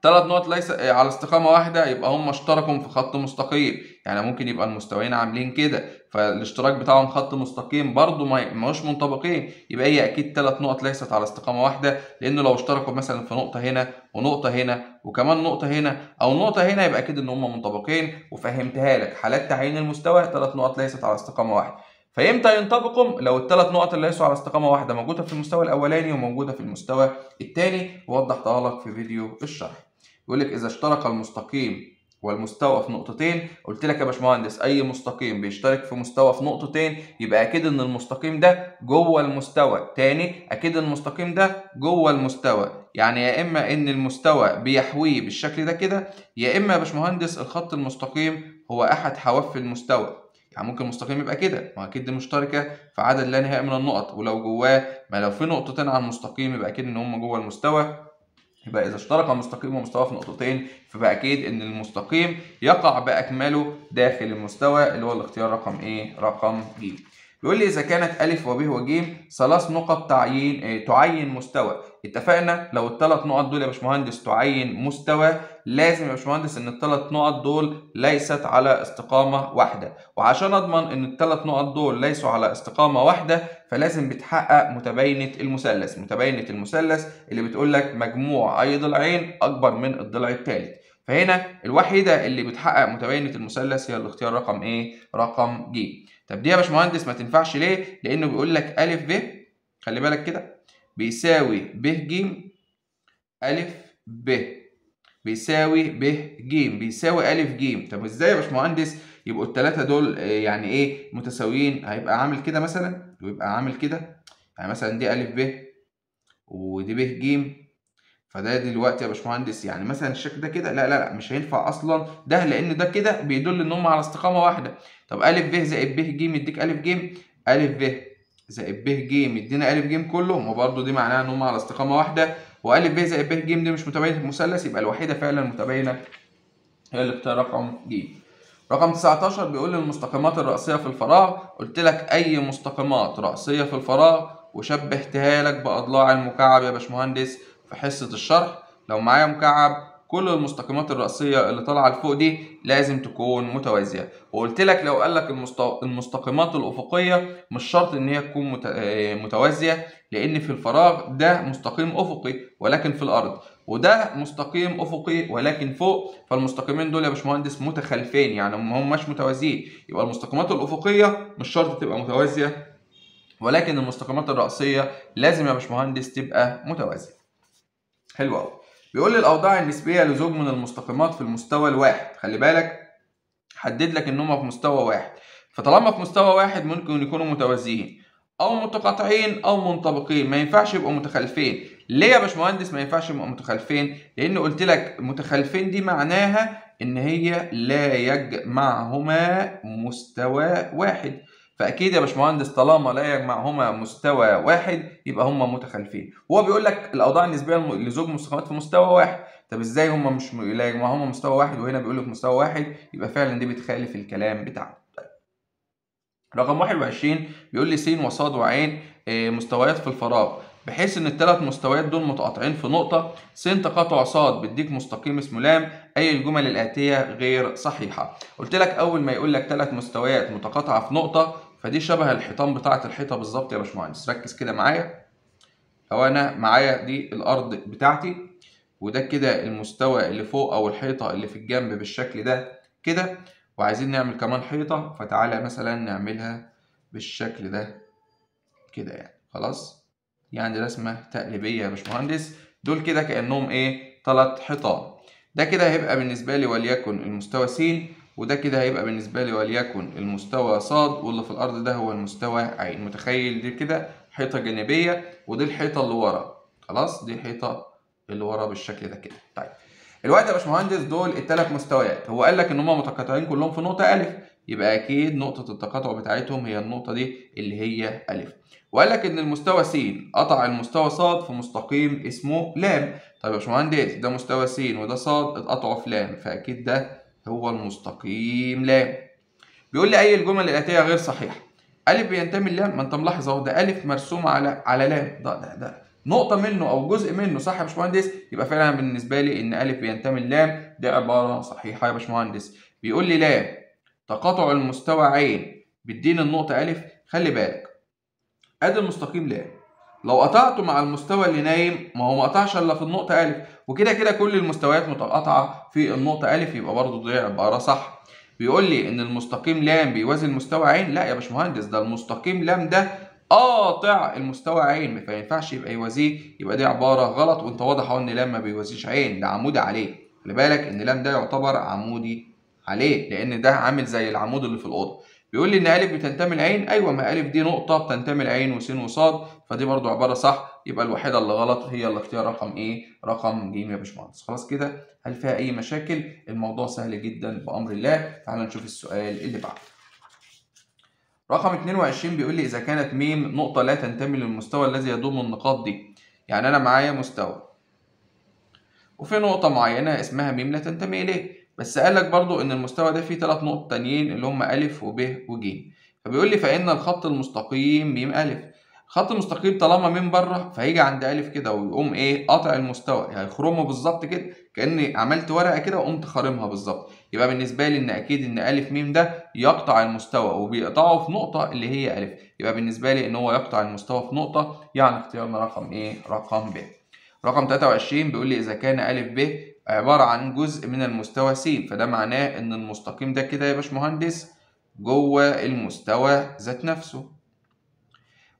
ثلاث نقط ليس على استقامة واحدة يبقى هم اشتركوا في خط مستقيم. يعني ممكن يبقى المستويين عاملين كده فالاشتراك بتاعهم خط مستقيم برضه ما هوش منطبقين. يبقى هي أكيد ثلاث نقط ليست على استقامة واحدة لأنه لو اشتركوا مثلا في نقطة هنا ونقطة هنا وكمان نقطة هنا أو نقطة هنا يبقى أكيد إن هم منطبقين وفهمتها لك. حالات تعيين المستوى ثلاث نقط ليست على استقامة واحدة. فامتى ينطبقوا لو الثلاث نقط اللي ليسوا على استقامة واحدة موجودة في المستوى الأولاني وموجودة في المستوى الثاني ووضحتها لك في فيديو الشرح. يقول لك إذا اشترك المستقيم والمستوى في نقطتين قلت لك يا باشمهندس أي مستقيم بيشترك في مستوى في نقطتين يبقى أكيد إن المستقيم ده جوه المستوى. تاني أكيد المستقيم ده جوه المستوى. يعني يا إما إن المستوى بيحويه بالشكل ده كده يا إما يا باشمهندس الخط المستقيم هو أحد حواف المستوى. يعني ممكن مستقيم يبقى كده ما أكيد دي مشتركة في عدد لا نهائي من النقط ولو جواه ما لو في نقطتين على المستقيم يبقى أكيد إن هم جوه المستوى يبقى إذا اشترك المستقيم ومستوى في نقطتين فبقى أكيد إن المستقيم يقع بأكمله داخل المستوى اللي هو الاختيار رقم إيه؟ رقم ج. بيقول لي إذا كانت ألف وب وج ثلاث نقط تعيين إيه؟ تعين مستوى اتفقنا؟ لو الثلاث نقط دول يا باشمهندس تعين مستوى لازم يا باشمهندس إن الثلاث نقط دول ليست على استقامة واحدة. وعشان أضمن إن الثلاث نقط دول ليسوا على استقامة واحدة فلازم بتحقق متباينة المثلث. متباينة المثلث اللي بتقول لك مجموع أي ضلعين أكبر من الضلع الثالث فهنا الوحيدة اللي بتحقق متباينة المثلث هي الاختيار رقم إيه رقم ج طب دي يا باشمهندس ما تنفعش ليه؟ لأنه بيقول لك ا ب. خلي بالك كده. بيساوي ب ج أ ب. بيساوي ب ج بيساوي أ ج طب إزاي يا باشمهندس؟ يبقوا التلاتة دول يعني إيه؟ متساويين. هيبقى عامل كده مثلا ويبقى عامل كده. يعني مثلا دي أ ب ودي ب ج فده دلوقتي يا باشمهندس يعني مثلا الشكل ده كده. لا لا لا مش هينفع أصلا. ده لأن ده كده بيدل إن هم على استقامة واحدة. طب ا ب زائد ب ج يديك ا ج ا ب. زائد ب ج يدينا ا ج كله ما برضه دي معناها إن هم على استقامة واحدة وأ ب زائد ب ج دي مش متباينة المثلث يبقى الوحيدة فعلا متباينة هي الاختيار رقم ج رقم 19 بيقول لي المستقيمات الرأسية في الفراغ قلت لك أي مستقيمات رأسية في الفراغ وشبهتها لك بأضلاع المكعب يا باشمهندس في حصة الشرح لو معايا مكعب كل المستقيمات الرأسية اللي طالعة لفوق دي لازم تكون متوازية. وقلت لك لو قال لك المستقيمات الأفقية مش شرط إن هي تكون آه، متوازية لأن في الفراغ ده مستقيم أفقي ولكن في الأرض وده مستقيم أفقي ولكن فوق فالمستقيمين دول يا باشمهندس متخالفين يعني هم مش متوازيين. يبقى المستقيمات الأفقية مش شرط تبقى متوازية ولكن المستقيمات الرأسية لازم يا باشمهندس تبقى متوازية. حلو قوي بيقول لي الأوضاع النسبية لزوج من المستقيمات في المستوى الواحد. خلي بالك حدد لك ان هم في مستوى واحد. فطالما في مستوى واحد ممكن يكونوا متوازيين. أو متقاطعين أو منطبقين. ما ينفعش يبقوا متخالفين ليه يا باشمهندس ما ينفعش يبقوا متخالفين لأن قلت لك متخالفين دي معناها إن هي لا يجمعهما مستوى واحد. فأكيد يا باشمهندس طالما لا يجمعهما مستوى واحد يبقى هما متخالفين هو بيقول لك الأوضاع النسبية لزوج مستقيمات في مستوى واحد. طب إزاي هما مش لا يجمعهما مستوى واحد وهنا بيقول لك مستوى واحد يبقى فعلا دي بتخالف الكلام بتاعنا طيب. رقم 21 بيقول لي س وعين آه، مستويات في الفراغ. بحيث إن الثلاث مستويات دول متقاطعين في نقطة س تقاطع صاد بيديك مستقيم اسمه لام أي الجمل الآتية غير صحيحة. قلت لك أول ما يقول لك ثلاث مستويات متقاطعة في نقطة فدي شبه الحيطان بتاعة الحيطة بالظبط يا باشمهندس. ركز كده معايا. لو أنا معايا دي الأرض بتاعتي وده كده المستوى اللي فوق أو الحيطة اللي في الجنب بالشكل ده كده وعايزين نعمل كمان حيطة فتعالى مثلا نعملها بالشكل ده كده يعني. خلاص؟ يعني رسمة تقليبية يا باشمهندس. دول كده كأنهم إيه؟ تلات حيطان. ده كده هيبقى بالنسبة لي وليكن المستوى س وده كده هيبقى بالنسبة لي وليكن المستوى ص واللي في الأرض ده هو المستوى ع متخيل دي كده حيطة جانبية ودي الحيطة اللي ورا. خلاص؟ دي الحيطة اللي ورا بالشكل ده كده. طيب. الوقت يا باشمهندس دول الثلاث مستويات. هو قال لك إن هم متقاطعين كلهم في نقطة ألف يبقى أكيد نقطة التقاطع بتاعتهم هي النقطة دي اللي هي ألف وقال لك إن المستوى س قطع المستوى ص في مستقيم اسمه لام. طيب يا باشمهندس ده مستوى س وده ص اتقطعوا في لام. فأكيد ده هو المستقيم. لام بيقول لي أي الجمل الاتيه غير صحيحة. ألف بينتمي للام ما أنت ملاحظ أهو ده ألف مرسوم على على لام. ده ده ده. نقطة منه أو جزء منه صح يا باشمهندس؟ يبقى فعلا بالنسبة لي إن ألف بينتمي للام دي عبارة صحيحة يا باشمهندس. بيقول لي لام تقاطع المستوى عين بيديني النقطة ألف؟ خلي بالك. أدي المستقيم لام. لو قطعته مع المستوى اللي نايم ما هو ما قطعش إلا في النقطة ألف. وكده كده كل المستويات متقاطعة في النقطة ألف يبقى برضه دي عبارة صح. بيقول لي إن المستقيم لام بيوازي المستوى عين؟ لا يا باشمهندس ده المستقيم لام ده قاطع المستوى عين. ما ينفعش يبقى يوازيه يبقى دي عبارة غلط وأنت واضح أهو إن لام ما بيوازيش عين ده عمودي عليه. خلي بالك إن لام ده يعتبر عمودي عليه لأن ده عامل زي العمود اللي في الأوضة. بيقول لي إن ألف بتنتمي لعين. أيوه ما ألف دي نقطة بتنتمي لعين وسين وصاد. فدي برضو عبارة صح. يبقى الوحيدة اللي غلط هي الاختيار رقم إيه؟ رقم ج يا باشمهندس. خلاص كده؟ هل فيها أي مشاكل؟ الموضوع سهل جدا بأمر الله. تعال نشوف السؤال اللي بعده. رقم 22 بيقول لي إذا كانت م نقطة لا تنتمي للمستوى الذي يضم النقاط دي. يعني أنا معايا مستوى. وفي نقطة معينة اسمها م لا تنتمي إليه. بس قال لك برضو إن المستوى ده فيه ثلاث نقط تانيين اللي هم ا وب وج. فبيقول لي فإن الخط المستقيم م ا خط المستقيم طالما من بره فهيجي عند ا كده ويقوم إيه قاطع المستوى. هيخرمه يعني بالظبط كده كأني عملت ورقة كده وقمت خارمها بالظبط. يبقى بالنسبة لي إن أكيد إن ا م ده يقطع المستوى وبيقطعه في نقطة اللي هي ا يبقى بالنسبة لي إن هو يقطع المستوى في نقطة يعني اختيارنا رقم إيه رقم ب. رقم 23 بيقول لي إذا كان ا ب عبارة عن جزء من المستوى س فده معناه إن المستقيم ده كده يا باشمهندس جوه المستوى ذات نفسه.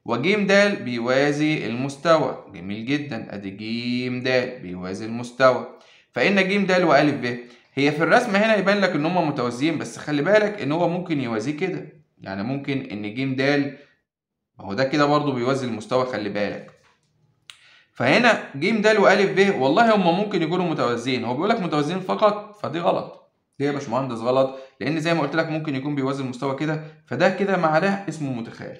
وجيم د بيوازي المستوى. جميل جدا أدي جيم د بيوازي المستوى. فإن جيم د وألف ب هي في الرسم هنا يبان لك إن هما متوازيين بس خلي بالك إن هو ممكن يوازيه كده. يعني ممكن إن جيم د هو ده كده برضه بيوازي المستوى خلي بالك. فهنا ج د والف ب والله هم ممكن يكونوا متوازيين. هو بيقول لك متوازيين فقط فدي غلط. ليه يا باشمهندس غلط؟ لأن زي ما قلت لك ممكن يكون بيوازي المستوى كده فده كده مع ده اسمه متخالف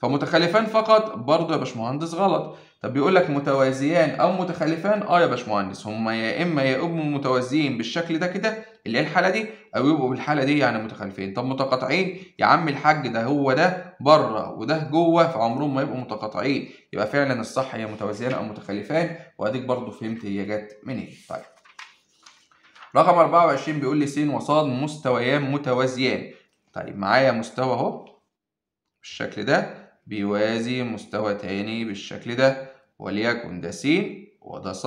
فمتخالفان فقط برضه يا باشمهندس غلط. طب بيقول لك متوازيان أو متخالفان آه يا باشمهندس هما يا إما يبقوا متوازيين بالشكل ده كده اللي هي الحالة دي أو يبقوا بالحالة دي يعني متخالفين طب متقاطعين؟ يا عم الحاج ده هو ده بره وده جوه فعمرهم ما يبقوا متقاطعين. يبقى فعلا الصح هي متوازيان أو متخالفان وأديك برضه فهمت هي جت منين. طيب. رقم 24 بيقول لي س وصاد مستويان متوازيان. طيب معايا مستوى أهو بالشكل ده بيوازي مستوى تاني بالشكل ده. وليكن ده س وده ص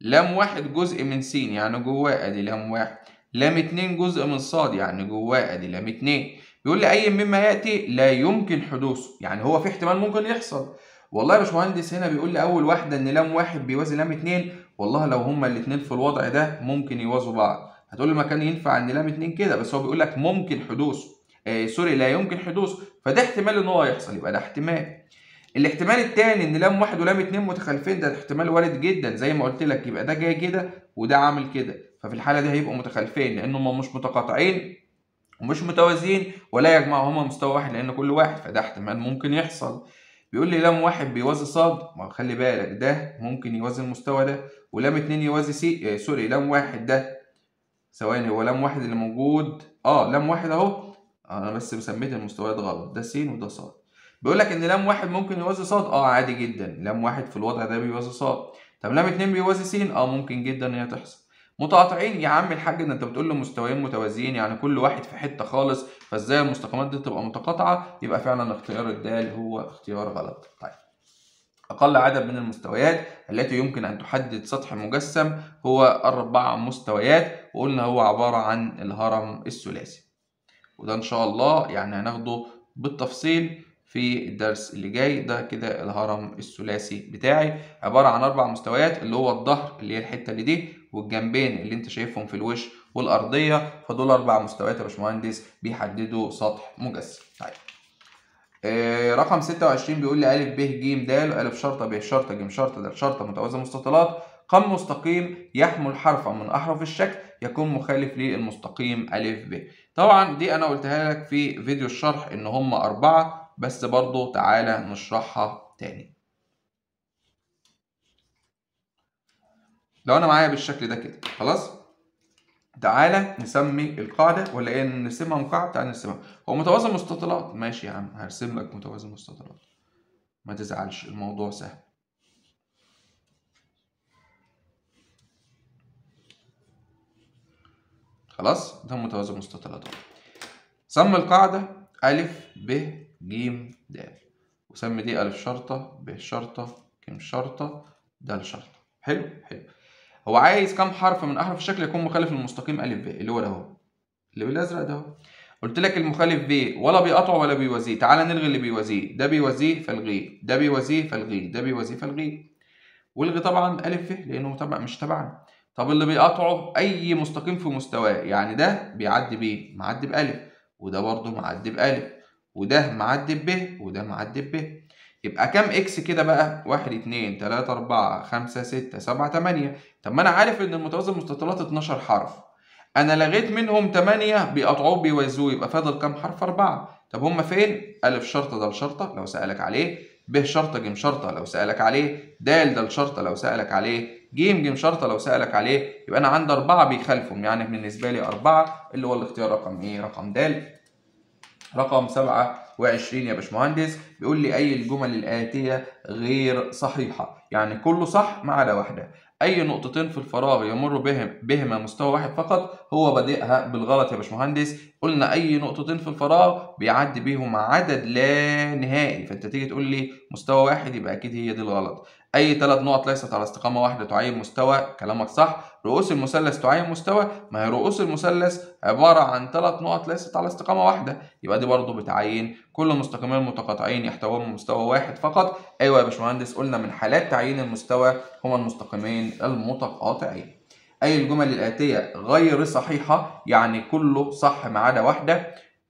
لام واحد جزء من س يعني جواه ادي لام واحد. لام اتنين جزء من ص يعني جواه ادي لام اتنين. بيقول لي أي مما يأتي لا يمكن حدوثه. يعني هو في احتمال ممكن يحصل. والله يا باشمهندس هنا بيقول لي أول واحدة إن لام واحد بيوازي لام اتنين. والله لو هما الاتنين في الوضع ده ممكن يوازوا بعض. هتقول لي ما كان ينفع إن لام اتنين كده؟ بس هو بيقول لك ممكن حدوثه. آه sorry لا يمكن حدوثه. فده احتمال إن هو يحصل. يبقى ده احتمال. الاحتمال الثاني إن لام واحد ولام اتنين متخالفين ده احتمال وارد جدا. زي ما قلت لك يبقى ده جاي كده وده عامل كده. ففي الحالة دي هيبقوا متخالفين لانهم مش متقاطعين ومش متوازيين ولا يجمعهما مستوى واحد لأن كل واحد. فده احتمال ممكن يحصل. بيقول لي لام واحد بيوازي صاد. ما خلي بالك ده ممكن يوازي المستوى ده ولام اتنين يوازي سي آه sorry لام واحد ده. ثواني هو لام واحد اللي موجود؟ آه لام واحد أهو. أنا بس مسميت المستويات غلط. ده س وده ص بيقول لك إن لام واحد ممكن يوازي ص آه عادي جدا. لام واحد في الوضع ده بيوازي ص طب لام اتنين بيوازي س آه ممكن جدا إن هي تحصل. متقاطعين؟ يا عم الحاج ده أنت بتقول له مستويين متوازيين يعني كل واحد في حتة خالص فإزاي المستقيمات دي تبقى متقاطعة؟ يبقى فعلا اختيار الدال هو اختيار غلط. طيب. أقل عدد من المستويات التي يمكن أن تحدد سطح مجسم هو أربع مستويات وقلنا هو عبارة عن الهرم الثلاثي. وده إن شاء الله يعني هناخده بالتفصيل. في الدرس اللي جاي. ده كده الهرم الثلاثي بتاعي. عبارة عن أربع مستويات اللي هو الظهر اللي هي الحتة اللي دي والجنبين اللي أنت شايفهم في الوش والأرضية. فدول أربع مستويات يا باشمهندس بيحددوا سطح مجسم. طيب. آه رقم 26 بيقول لي أ ب ج د أ شرطة ب شرطة ج شرطة د شرطة متوازي مستطيلات. قام مستقيم يحمل حرفا من أحرف الشكل يكون مخالف للمستقيم أ ب. طبعا دي أنا قلتها لك في فيديو الشرح إن هم أربعة. بس برضو تعالى نشرحها تاني. لو أنا معايا بالشكل ده كده خلاص؟ تعالى نسمي القاعدة ولا إيه؟ نرسمها مكعب تعالى نرسمها. هو متوازي مستطيلات؟ ماشي يا عم هرسم لك متوازي مستطيلات. ما تزعلش الموضوع سهل. خلاص؟ ده متوازي مستطيلات. سمي القاعدة أ ب ج د. وسمي دي أ شرطة ب شرطة ج شرطة د شرطة. حلو؟ حلو. هو عايز كام حرف من أحرف الشكل يكون مخالف للمستقيم ا ب. اللي هو ده أهو. اللي بالأزرق ده أهو. قلت لك المخالف ب ولا بيقطع ولا بيوازيه. تعالى نلغي اللي بيوازيه. ده بيوازيه فالغيه ده بيوازيه فالغيه ده بيوازيه فالغيه والغي طبعا ا ب لأنه طبعا مش تبعنا. طب اللي بيقطعه أي مستقيم في مستواه. يعني ده بيعدي ب معدي بألف. وده برضه معدي بألف. وده معدي ب وده معدي ب. يبقى كام إكس كده بقى؟ واحد اتنين تلاتة أربعة خمسة ستة سبعة تمانية. طب ما أنا عارف إن المتوازي المستطيلات اتناشر حرف. أنا لغيت منهم تمانية بيقطعوه بيوازوه يبقى فاضل كام حرف؟ أربعة. طب هما فين؟ أ شرطة د شرطة لو سألك عليه. ب شرطة ج شرطة لو سألك عليه. د د شرطة لو سألك عليه. ج ج شرطة لو سألك عليه. يبقى أنا عندي أربعة بيخالفهم يعني بالنسبة لي أربعة اللي هو الاختيار رقم إيه؟ رقم د. رقم سبعة وعشرين يا باشمهندس. بيقول لي أي الجمل الآتية غير صحيحة؟ يعني كله صح ما عدا واحدة. أي نقطتين في الفراغ يمر بهم بهما مستوى واحد فقط هو بادئها بالغلط يا باشمهندس. قلنا أي نقطتين في الفراغ بيعدي بيهم عدد لا نهائي. فأنت تيجي تقول لي مستوى واحد يبقى أكيد هي دي الغلط. أي ثلاث نقط ليست على استقامة واحدة تعين مستوى كلامك صح. رؤوس المثلث تعين مستوى. ما هي رؤوس المثلث؟ عبارة عن ثلاث نقط ليست على استقامة واحدة. يبقى دي برضو بتعين. كل مستقيمين متقاطعين يحتوون مستوى واحد فقط. أيوة يا باشمهندس قلنا من حالات تعيين المستوى هما المستقيمين المتقاطعين. أي الجمل الآتية غير صحيحة يعني كله صح ما عدا واحدة؟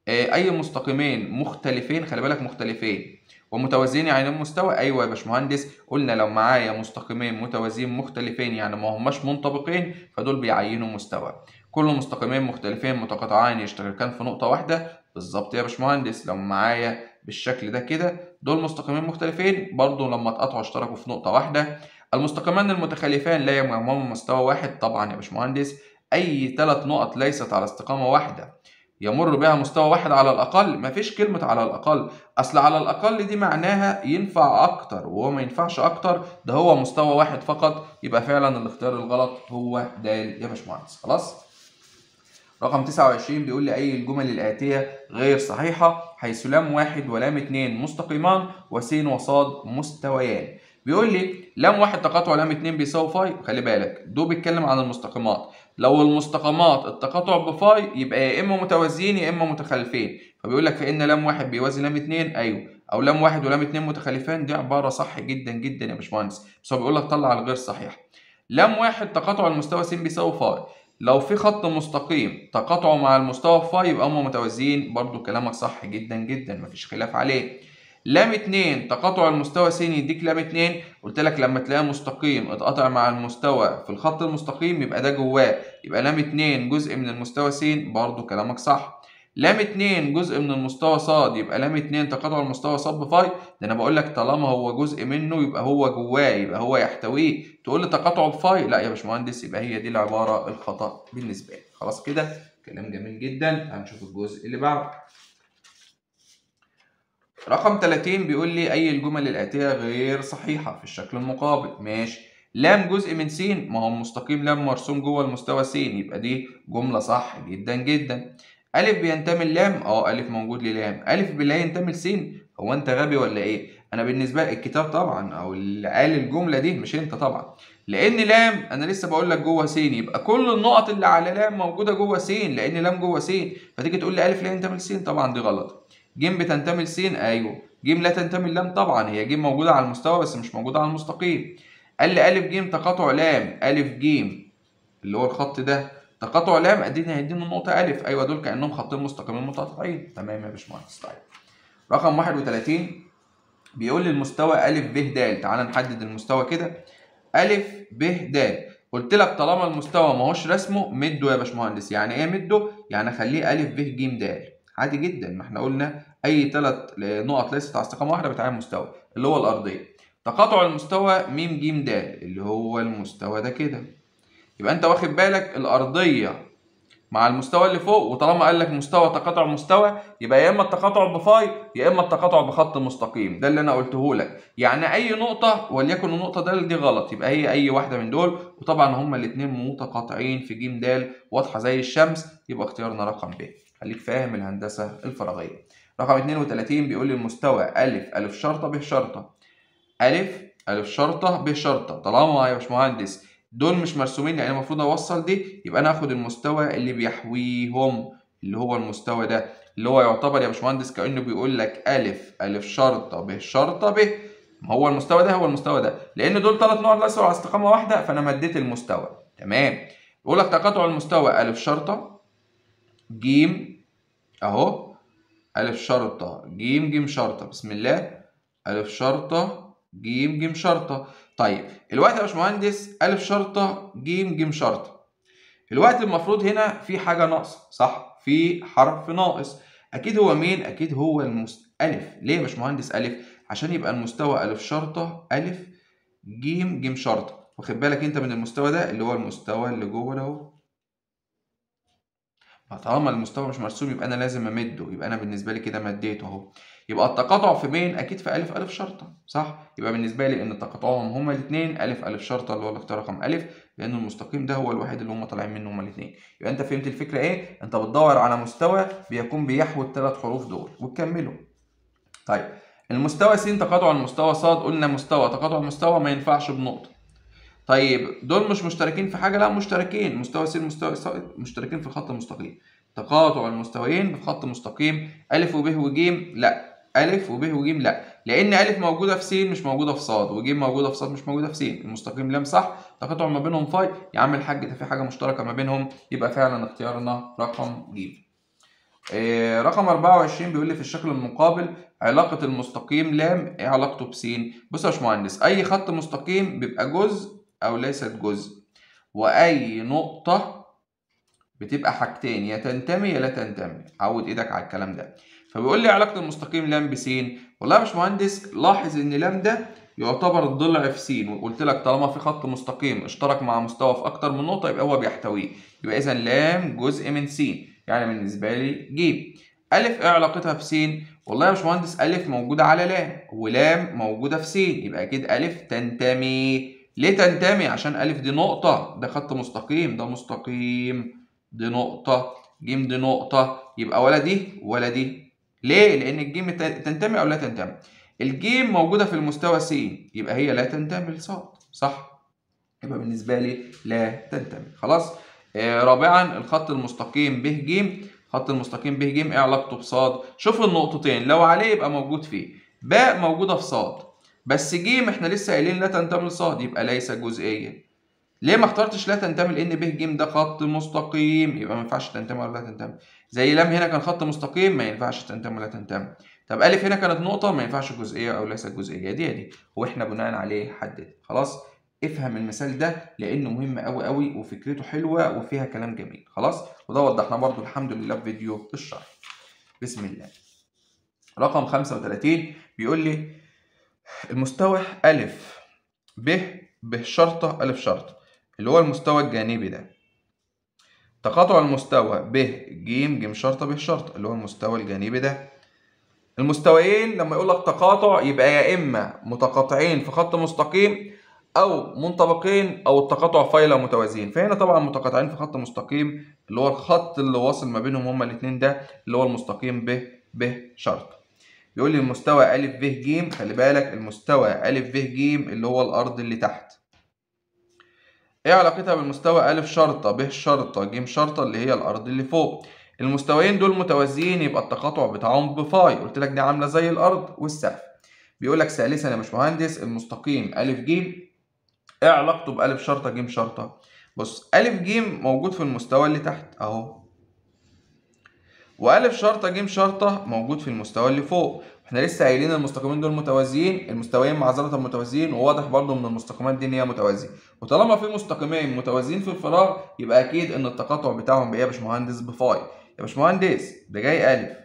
أي مستقيمين مختلفين خلي بالك مختلفين. ومتوازيين يعني مستوى؟ أيوه يا باشمهندس. قلنا لو معايا مستقيمين متوازيين مختلفين يعني ما هماش منطبقين فدول بيعينوا مستوى. كل مستقيمين مختلفين متقاطعان يشتركان في نقطة واحدة؟ بالظبط يا باشمهندس. لو معايا بالشكل ده كده دول مستقيمين مختلفين. برضو لما اتقطعوا اشتركوا في نقطة واحدة. المستقيمان المتخالفان لا يجمعهما مستوى واحد طبعا يا باشمهندس. أي ثلاث نقط ليست على استقامة واحدة. يمر بها مستوى واحد على الأقل. مفيش كلمة على الأقل. أصل على الأقل دي معناها ينفع أكتر وهو ما ينفعش أكتر. ده هو مستوى واحد فقط. يبقى فعلا الاختيار الغلط هو د يا باشمهندس. خلاص؟ رقم 29 بيقول لي أي الجمل الآتية غير صحيحة حيث لام واحد ولام اتنين مستقيمان وسين وصاد مستويان. بيقول لي لام واحد تقاطع لام اتنين بيساوي فاي. خلي بالك دول بيتكلم عن المستقيمات. لو المستقيمات التقاطع بفاي يبقى يا إما متوازيين يا إما متخالفين. فبيقول لك فإن لام واحد بيوازي لام اتنين أيوه. أو لام واحد ولام اتنين متخالفان دي عبارة صح جدا جدا يا باشمهندس. بس هو بيقول لك طلع الغير صحيح. لام واحد تقاطع المستوى س بيساوي فاي. لو في خط مستقيم تقاطعه مع المستوى فاي يبقى هما متوازيين. برضو كلامك صح جدا جدا مفيش خلاف عليه. لام 2 تقاطع المستوى س يديك لام 2 قلت لك لما تلاقيه مستقيم اتقطع مع المستوى في الخط المستقيم يبقى ده جواه. يبقى لام 2 جزء من المستوى س برضو كلامك صح. لام 2 جزء من المستوى ص يبقى لام 2 تقاطع المستوى ص بفاي. ده أنا بقول لك طالما هو جزء منه يبقى هو جواه يبقى هو يحتويه. تقول لي تقاطع بفاي؟ لا يا باشمهندس يبقى هي دي العبارة الخطأ بالنسبة لي. خلاص كده؟ كلام جميل جدا. هنشوف الجزء اللي بعده. رقم 30 بيقول لي أي الجمل الآتية غير صحيحة في الشكل المقابل. ماشي. لام جزء من س ما هو مستقيم لام مرسوم جوه المستوى س يبقى دي جملة صح جدا جدا. ألف بينتمي للام. آه ألف موجود للام. ألف بالله ينتمي لس هو أنت غبي ولا إيه؟ أنا بالنسبة لي الكتاب طبعا أو اللي قال الجملة دي مش أنت طبعا. لأن لام أنا لسه بقول لك جوه س يبقى كل النقط اللي على لام موجودة جوه س لأن لام جوه س فتيجي تقول لي ألف لا ينتمي لس طبعا دي غلط. ج بتنتمي لسين؟ أيوه. ج لا تنتمي للام طبعا هي ج موجودة على المستوى بس مش موجودة على المستقيم. قال لي ا ج تقاطع لام. ا ج اللي هو الخط ده. تقاطع لام؟ ادينا هيدينا النقطه ا أيوه دول كأنهم خطين مستقيمين متقاطعين. تمام يا باشمهندس. طيب. رقم 31 بيقول لي المستوى ا ب د تعال نحدد المستوى كده. ا ب د قلت لك طالما المستوى ما هوش رسمه مده يا باشمهندس. يعني إيه مده؟ يعني أخليه ا ب ج د عادي جدا. ما إحنا قلنا أي ثلاث نقط ليست على استقامة واحدة بتعمل مستوى اللي هو الأرضية. تقاطع المستوى م ج د اللي هو المستوى ده كده. يبقى أنت واخد بالك الأرضية مع المستوى اللي فوق وطالما قال لك مستوى تقاطع مستوى يبقى يا إما التقاطع بفاي يا إما التقاطع بخط مستقيم. ده اللي أنا قلته لك. يعني أي نقطة وليكن النقطة د دي غلط يبقى هي أي واحدة من دول. وطبعا هما الاثنين متقاطعين في ج د واضحة زي الشمس. يبقى اختيارنا رقم ب خليك فاهم الهندسة الفراغية. رقم 32 بيقول لي المستوى أ أ شرطة ب شرطة. أ أ شرطة ب شرطة. طالما يا باشمهندس دول مش مرسومين يعني المفروض أوصل دي يبقى أنا آخد المستوى اللي بيحويهم اللي هو المستوى ده اللي هو يعتبر يا باشمهندس كأنه بيقول لك أ أ شرطة ب شرطة ب. ما هو المستوى ده هو المستوى ده. لأن دول ثلاث نقط ليسوا على استقامة واحدة فأنا مديت المستوى. تمام. بيقول لك تقاطع المستوى أ شرطة ج أهو. ألف شرطة جيم جيم شرطة. بسم الله. ألف شرطة جيم جيم شرطة. طيب الوقت يا باشمهندس. ألف شرطة جيم جيم شرطة. الوقت المفروض هنا في حاجة ناقصة صح؟ في حرف ناقص. أكيد هو مين؟ أكيد هو المست... ألف. ليه يا باشمهندس ألف؟ عشان يبقى المستوى ألف شرطة ألف جيم جيم شرطة. واخد بالك أنت من المستوى ده؟ اللي هو المستوى اللي جوه ده اهو طالما المستوى مش مرسوم يبقى أنا لازم أمده. يبقى أنا بالنسبة لي كده مديته أهو. يبقى التقاطع في مين أكيد في ألف ألف شرطة صح؟ يبقى بالنسبة لي إن تقاطعهم هما الاثنين ألف ألف شرطة اللي هو الاختيار رقم ألف لأن المستقيم ده هو الوحيد اللي هما طالعين منه هما الاثنين يبقى أنت فهمت الفكرة إيه؟ أنت بتدور على مستوى بيكون بيحوي الثلاث حروف دول. وتكملوا طيب المستوى س تقاطع المستوى ص قلنا مستوى. تقاطع المستوى ما ينفعش بنقطة. طيب دول مش مشتركين في حاجة؟ لا مشتركين. مستوى س مستوى ص مشتركين في الخط المستقيم تقاطع المستويين في خط مستقيم. أ وب وج لا. أ وب وج لا. لأن أ موجودة في س مش موجودة في ص وج موجودة في ص مش موجودة في س المستقيم لام صح تقاطع ما بينهم فاي. يا عم الحاج ده في حاجة مشتركة ما بينهم. يبقى فعلا اختيارنا رقم ج إيه رقم 24 بيقول لي في الشكل المقابل علاقة المستقيم لام إيه علاقته بس بص يا باشمهندس أي خط مستقيم بيبقى جزء أو ليست جزء. وأي نقطة بتبقى حاجتين يا تنتمي يا لا تنتمي. عود إيدك على الكلام ده. فبيقول لي علاقة المستقيم لام ب س والله يا باشمهندس لاحظ إن لام ده يعتبر ضلع في س وقلت لك طالما في خط مستقيم اشترك مع مستوى في أكتر من نقطة يبقى هو بيحتويه. يبقى اذا لام جزء من س يعني بالنسبة لي ج ألف إيه علاقتها بس؟ والله يا باشمهندس ألف موجودة على لام ولام موجودة في س يبقى أكيد ألف تنتمي. ليه تنتمي؟ عشان ألف دي نقطة ده خط مستقيم ده مستقيم دي نقطة ج دي نقطة يبقى ولا دي ولا دي ليه؟ لأن الجيم تنتمي أو لا تنتمي الجيم موجودة في المستوى س يبقى هي لا تنتمي لصاد صح؟ يبقى بالنسبة لي لا تنتمي خلاص؟ آه رابعا الخط المستقيم ب ج خط المستقيم ب ج إيه علاقته بصاد؟ شوف النقطتين لو عليه يبقى موجود فيه باء موجودة في صاد بس ج إحنا لسه قايلين لا تنتمي لصاد يبقى ليس جزئيا. ليه ما اخترتش لا تنتمي لأن ب ج ده خط مستقيم؟ يبقى ما ينفعش تنتمي ولا لا تنتمي. زي لام هنا كان خط مستقيم ما ينفعش تنتمي ولا تنتمي. طب ألف هنا كانت نقطة ما ينفعش جزئية أو ليست جزئية. دي دي. وإحنا بناء عليه حدد. خلاص؟ افهم المثال ده لأنه مهم قوي قوي وفكرته حلوة وفيها كلام جميل. خلاص؟ وده وضحناه برضو الحمد لله في فيديو الشرح. بسم الله. رقم 35 بيقول لي المستوى ألف ب ب شرطة ألف شرطة اللي هو المستوى الجانبي ده. تقاطع المستوى ب ج ج شرطة ب شرطة اللي هو المستوى الجانبي ده. المستويين لما يقول لك تقاطع يبقى يا إما متقاطعين في خط مستقيم أو منطبقين أو التقاطع فايلة متوازيين. فهنا طبعا متقاطعين في خط مستقيم اللي هو الخط اللي واصل ما بينهم هما الاتنين ده اللي هو المستقيم ب ب شرطة يقول لي المستوى أ ب ج خلي بالك المستوى أ ب ج اللي هو الأرض اللي تحت. إيه علاقتها بالمستوى أ شرطة ب شرطة ج شرطة اللي هي الأرض اللي فوق. المستويين دول متوازيين يبقى التقاطع بتاعهم بفاي قلت لك دي عاملة زي الأرض والسقف. بيقول لك ثالثا يا باشمهندس المستقيم أ ج. إيه علاقته بأ شرطة ج شرطة؟ بص أ ج موجود في المستوى اللي تحت أهو. وأ شرطة ج شرطة موجود في المستوى اللي فوق. إحنا لسه قايلين المستقيمين دول متوازيين المستويين معذرة متوازيين وواضح برضو من المستقيمات دي إن هي متوازية. وطالما في مستقيمين متوازيين في الفراغ يبقى أكيد إن التقاطع بتاعهم بايه يا باشمهندس بفاي. يا باشمهندس ده جاي ألف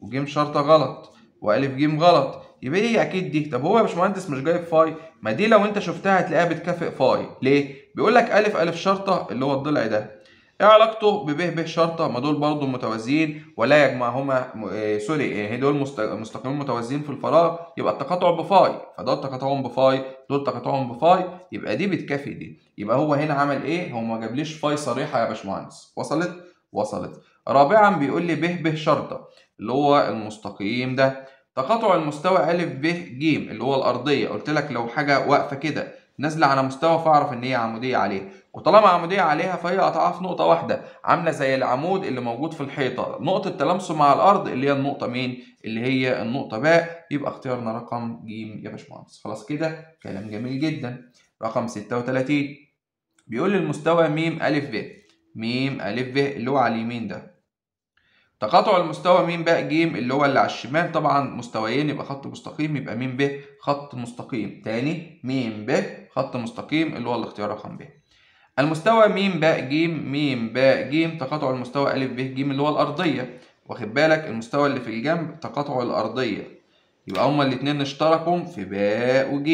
وجيم شرطة غلط وألف جيم غلط. يبقى هي أكيد دي؟ طب هو يا باشمهندس مش جايب فاي؟ ما دي لو أنت شفتها هتلاقيها بتكافئ فاي. ليه؟ بيقول لك ألف ألف شرطة اللي هو الضلع ده. إيه علاقته بب ب شرطة؟ ما دول برضو متوازيين ولا يجمعهما م... sorry إيه دول مست... مستقيمين متوازيين في الفراغ يبقى التقاطع بفاي. فدول تقاطعهم بفاي دول تقاطعهم بفاي يبقى دي بتكافئ دي. يبقى هو هنا عمل إيه؟ هو ما جابليش فاي صريحة يا باشمهندس. وصلت؟ وصلت. رابعا بيقول لي ب ب شرطة اللي هو المستقيم ده. تقاطع المستوى أ ب ج اللي هو الأرضية. قلت لك لو حاجة واقفة كده نازلة على مستوى فأعرف إن هي عمودية عليه وطالما عمودية عليها فهي قطعها في نقطة واحدة عاملة زي العمود اللي موجود في الحيطة. نقطة تلامسه مع الأرض اللي هي النقطة مين؟ اللي هي النقطة باء. يبقى اختيارنا رقم ج يا باشمهندس. خلاص كده؟ كلام جميل جدا. رقم 36 بيقول لي المستوى م أ ب م أ ب اللي هو على اليمين ده. تقاطع المستوى م ب ج اللي هو اللي على الشمال طبعا مستويين يبقى خط مستقيم يبقى م ب خط مستقيم. تاني م ب خط مستقيم اللي هو الاختيار رقم ب. المستوى م ب ج م ب ج تقاطع المستوى أ ب ج اللي هو الأرضية. واخد بالك؟ المستوى اللي في الجنب تقاطع الأرضية. يبقى هما الاتنين اشتركوا في باء وج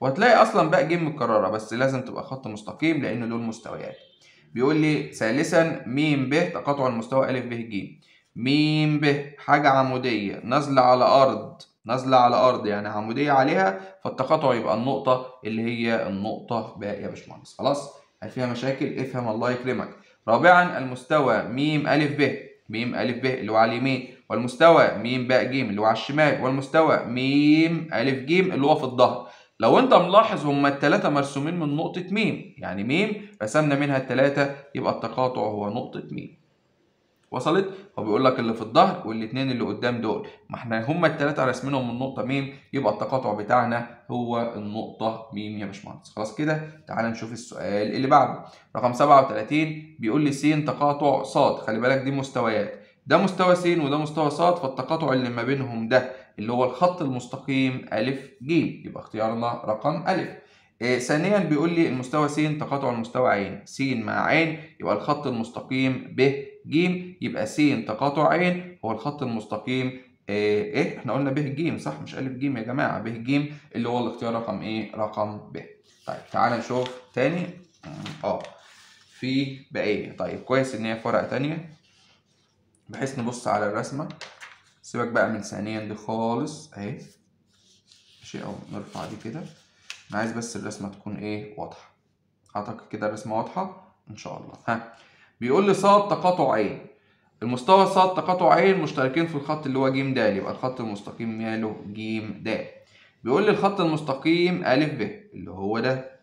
وهتلاقي أصلا باء ج متكررة بس لازم تبقى خط مستقيم لأن دول مستويات. بيقول لي ثالثا م ب تقاطع المستوى أ ب ج م ب حاجة عمودية نازلة على أرض. نازلة على أرض يعني عمودية عليها فالتقاطع يبقى النقطة اللي هي النقطة باء يا باشمهندس. خلاص؟ هل فيها مشاكل؟ افهم الله يكرمك. رابعا المستوى م أ ب م أ ب اللي هو على اليمين. والمستوى م ب ج اللي هو على الشمال. والمستوى م أ ج اللي هو في الظهر. لو أنت ملاحظ هما التلاتة مرسومين من نقطة م يعني م رسمنا منها التلاتة يبقى التقاطع هو نقطة م وصلت هو بيقول لك اللي في الظهر والاثنين اللي قدام دول. ما إحنا هما الثلاثه راسمينهم من نقطة م يبقى التقاطع بتاعنا هو النقطة م يا باشمهندس؟ خلاص كده تعال نشوف السؤال اللي بعده. رقم 37 بيقول لي س تقاطع ص خلي بالك دي مستويات. ده مستوى س وده مستوى ص فالتقاطع اللي ما بينهم ده اللي هو الخط المستقيم أ ج يبقى اختيارنا رقم أ إيه ثانيا بيقول لي المستوى س تقاطع المستوى ع س مع ع يبقى الخط المستقيم ب ج يبقى س تقاطع ع هو الخط المستقيم إيه, إيه؟ إحنا قلنا ب ج صح؟ مش ا ج يا جماعة ب ج اللي هو الاختيار رقم إيه؟ رقم ب طيب تعالى نشوف تاني. آه. في بقية. طيب كويس إن هي في ورقة تانية. بحيث نبص على الرسمة. سيبك بقى من ثانيا دي خالص أهي. ماشي أو نرفع دي كده. أنا عايز بس الرسمة تكون إيه؟ واضحة. أعتقد كده الرسمة واضحة. إن شاء الله. ها. بيقول لي صاد تقاطع عين. المستوى صاد تقاطع عين مشتركين في الخط اللي هو ج د يبقى الخط المستقيم ماله ج د بيقول لي الخط المستقيم أ ب اللي هو ده.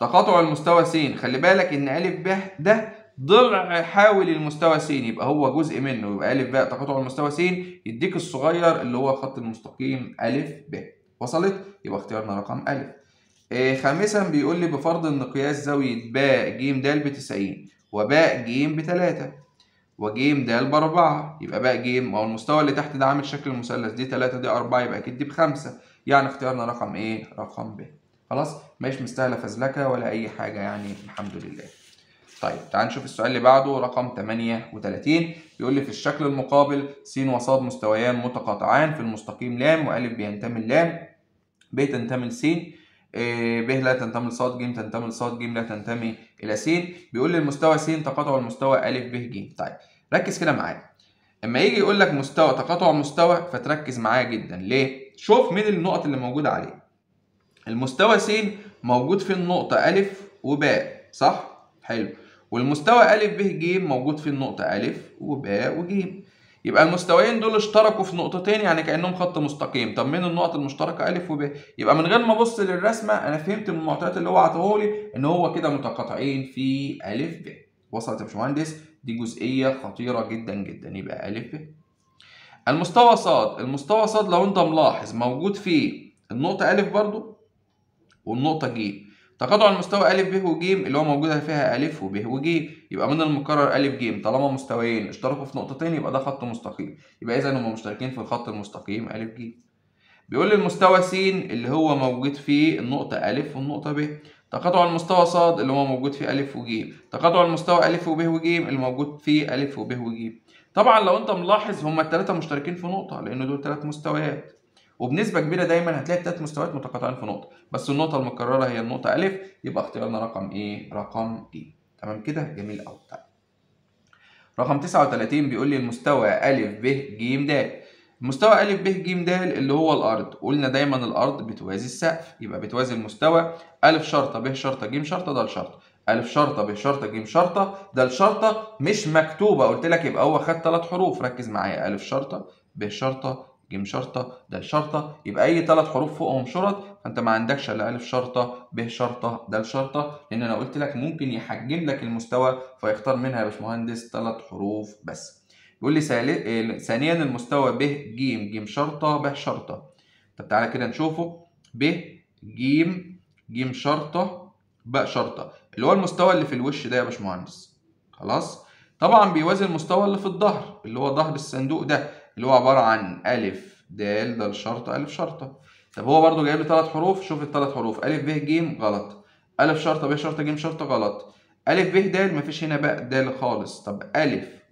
تقاطع المستوى س خلي بالك إن أ ب ده ضلع حاول المستوى س يبقى هو جزء منه يبقى أ ب تقاطع المستوى س يديك الصغير اللي هو الخط المستقيم أ ب. وصلت؟ يبقى اختيارنا رقم أ إيه خامسا بيقول لي بفرض إن قياس زاوية باء ج د ب 90 وباء ج ب 3 وج د بأربعة يبقى باء ج ما هو المستوى اللي تحت ده عامل شكل المثلث دي 3 دي 4 يبقى أكيد دي بخمسة. يعني اختيارنا رقم إيه؟ رقم ب خلاص؟ مش مستاهلة فزلكة ولا أي حاجة يعني الحمد لله. طيب تعال نشوف السؤال اللي بعده رقم 38 بيقول لي في الشكل المقابل س وص مستويان متقاطعان في المستقيم لام وأ بينتمي لام. ب تنتمي لس ب لا تنتمي لصاد ج تنتمي لصاد ج لا تنتمي إلى س بيقول لي المستوى س تقاطع المستوى ا ب ج. طيب ركز كده معايا. اما يجي يقول لك مستوى تقاطع مستوى فتركز معايا جدا. ليه؟ شوف مين النقط اللي موجودة عليه. المستوى س موجود في النقطة ا وباء صح؟ حلو. والمستوى ا ب ج موجود في النقطة ا وباء وج. يبقى المستويين دول اشتركوا في نقطتين يعني كأنهم خط مستقيم. طب مين النقط المشتركة ا وب؟ يبقى من غير ما أبص للرسمة أنا فهمت من المعطيات اللي هو عطاهولي إن هو كده متقاطعين في ا ب. وصلت يا باشمهندس؟ دي جزئية خطيرة جدا جدا. يبقى ا ب. المستوى ص المستوى ص لو أنت ملاحظ موجود فيه النقطة ا برضو والنقطة ج تقاطع المستوى أ ب وج اللي هو موجودة فيها أ وب وج يبقى من المقرر أ ج طالما مستويين اشتركوا في نقطتين يبقى ده خط مستقيم. يبقى إذا هم مشتركين في الخط المستقيم أ ج. بيقول لي المستوى س اللي هو موجود فيه النقطة أ والنقطة ب. تقاطع المستوى ص اللي هو موجود فيه أ وج تقاطع المستوى أ وب وج اللي موجود فيه أ وب وج طبعا لو أنت ملاحظ هما التلاتة مشتركين في نقطة لأن دول تلات مستويات. وبنسبة كبيرة دايما هتلاقي التلات مستويات متقاطعين في نقطة. بس النقطة المكررة هي النقطة أ يبقى اختيارنا رقم إيه؟ رقم دي تمام كده؟ جميل أوي. طيب. رقم 39 بيقول لي المستوى أ ب ج د المستوى أ ب ج د اللي هو الأرض. قلنا دايما الأرض بتوازي السقف يبقى بتوازي المستوى. أ شرطة ب شرطة ج شرطة د شرطة أ شرطة ب شرطة ج شرطة د شرطة مش مكتوبة. قلت لك يبقى هو خد ثلاث حروف. ركز معايا. أ شرطة ب شرطة ج شرطة د شرطة يبقى أي ثلاث حروف فوقهم شرط فأنت ما عندكش إلا أ شرطة ب شرطة د شرطة لأن أنا قلت لك ممكن يحجم لك المستوى فيختار منها يا باشمهندس ثلاث حروف بس. يقول لي. ثانيا المستوى ب ج ج شرطة ب شرطة. طب تعالى كده نشوفه ب ج ج شرطة ب شرطة اللي هو المستوى اللي في الوش ده يا باشمهندس. خلاص؟ طبعا بيوازي المستوى اللي في الظهر اللي هو ظهر الصندوق ده اللي هو عبارة عن أ د د شرطة أ شرطة. طب هو برضو جايب لي ثلاث حروف شوف الثلاث حروف. أ ب ج غلط. أ شرطة ب شرطة ج شرطة غلط. أ ب د مفيش هنا بقى د خالص. طب أ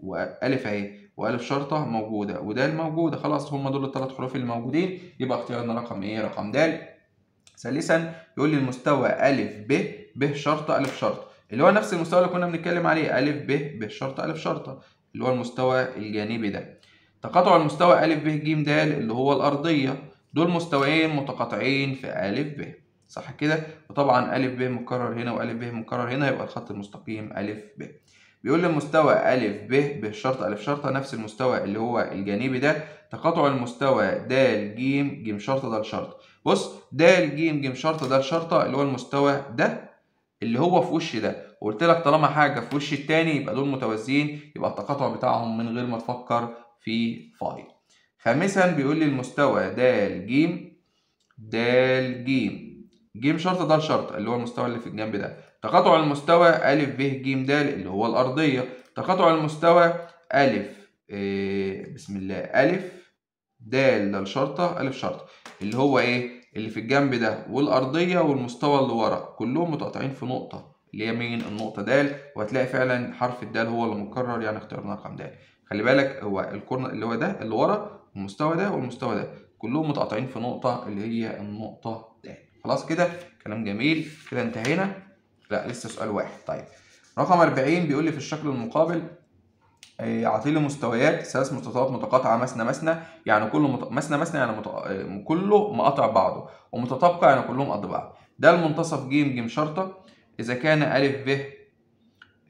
وأ أهي وأ شرطة موجودة ود موجودة. خلاص هم دول الثلاث حروف اللي موجودين. يبقى اختيارنا رقم إيه؟ رقم د ثالثا يقول لي المستوى أ ب ب شرطة أ شرطة. اللي هو نفس المستوى اللي كنا بنتكلم عليه. أ ب ب شرطة أ شرطة. اللي هو المستوى الجانبي ده. تقاطع المستوى أ ب ج د اللي هو الأرضية. دول مستويين متقاطعين في أ ب صح كده؟ وطبعا أ ب مكرر هنا وأ ب مكرر هنا يبقى الخط المستقيم أ ب بيقول لي المستوى أ ب ب شرطة أ شرطة نفس المستوى اللي هو الجانبي ده. تقاطع المستوى د ج ج شرطة د شرطة بص د ج ج شرطة د شرطة اللي هو المستوى ده اللي هو في وش ده. وقلت لك طالما حاجة في وش التاني يبقى دول متوازيين يبقى التقاطع بتاعهم من غير ما تفكر في فاي خامسا بيقول لي المستوى د ج د ج ج شرطة د شرطة اللي هو المستوى اللي في الجنب ده. تقاطع المستوى أ ب ج د اللي هو الأرضية. تقاطع المستوى أ إيه بسم الله أ د د شرطة أ شرطة اللي هو إيه؟ اللي في الجنب ده والأرضية والمستوى اللي ورا. كلهم متقاطعين في نقطة اللي هي مين؟ النقطة د وهتلاقي فعلا حرف الدال هو اللي مكرر يعني اخترنا رقم د خلي بالك هو الكورنر اللي هو ده اللي ورا المستوى ده والمستوى ده كلهم متقاطعين في نقطة اللي هي النقطة د. خلاص كده؟ كلام جميل. كده انتهينا؟ لا لسه سؤال واحد. طيب رقم 40 بيقول لي في الشكل المقابل آه، عاطيلي مستويات ثلاث مستطيلات متقاطعة مثنى مثنى يعني كله مت... مثنى مثنى يعني مت... آه، كله مقاطع بعضه ومتطابقة يعني كلهم قد بعض. ده المنتصف ج ج شرطة. إذا كان ا ب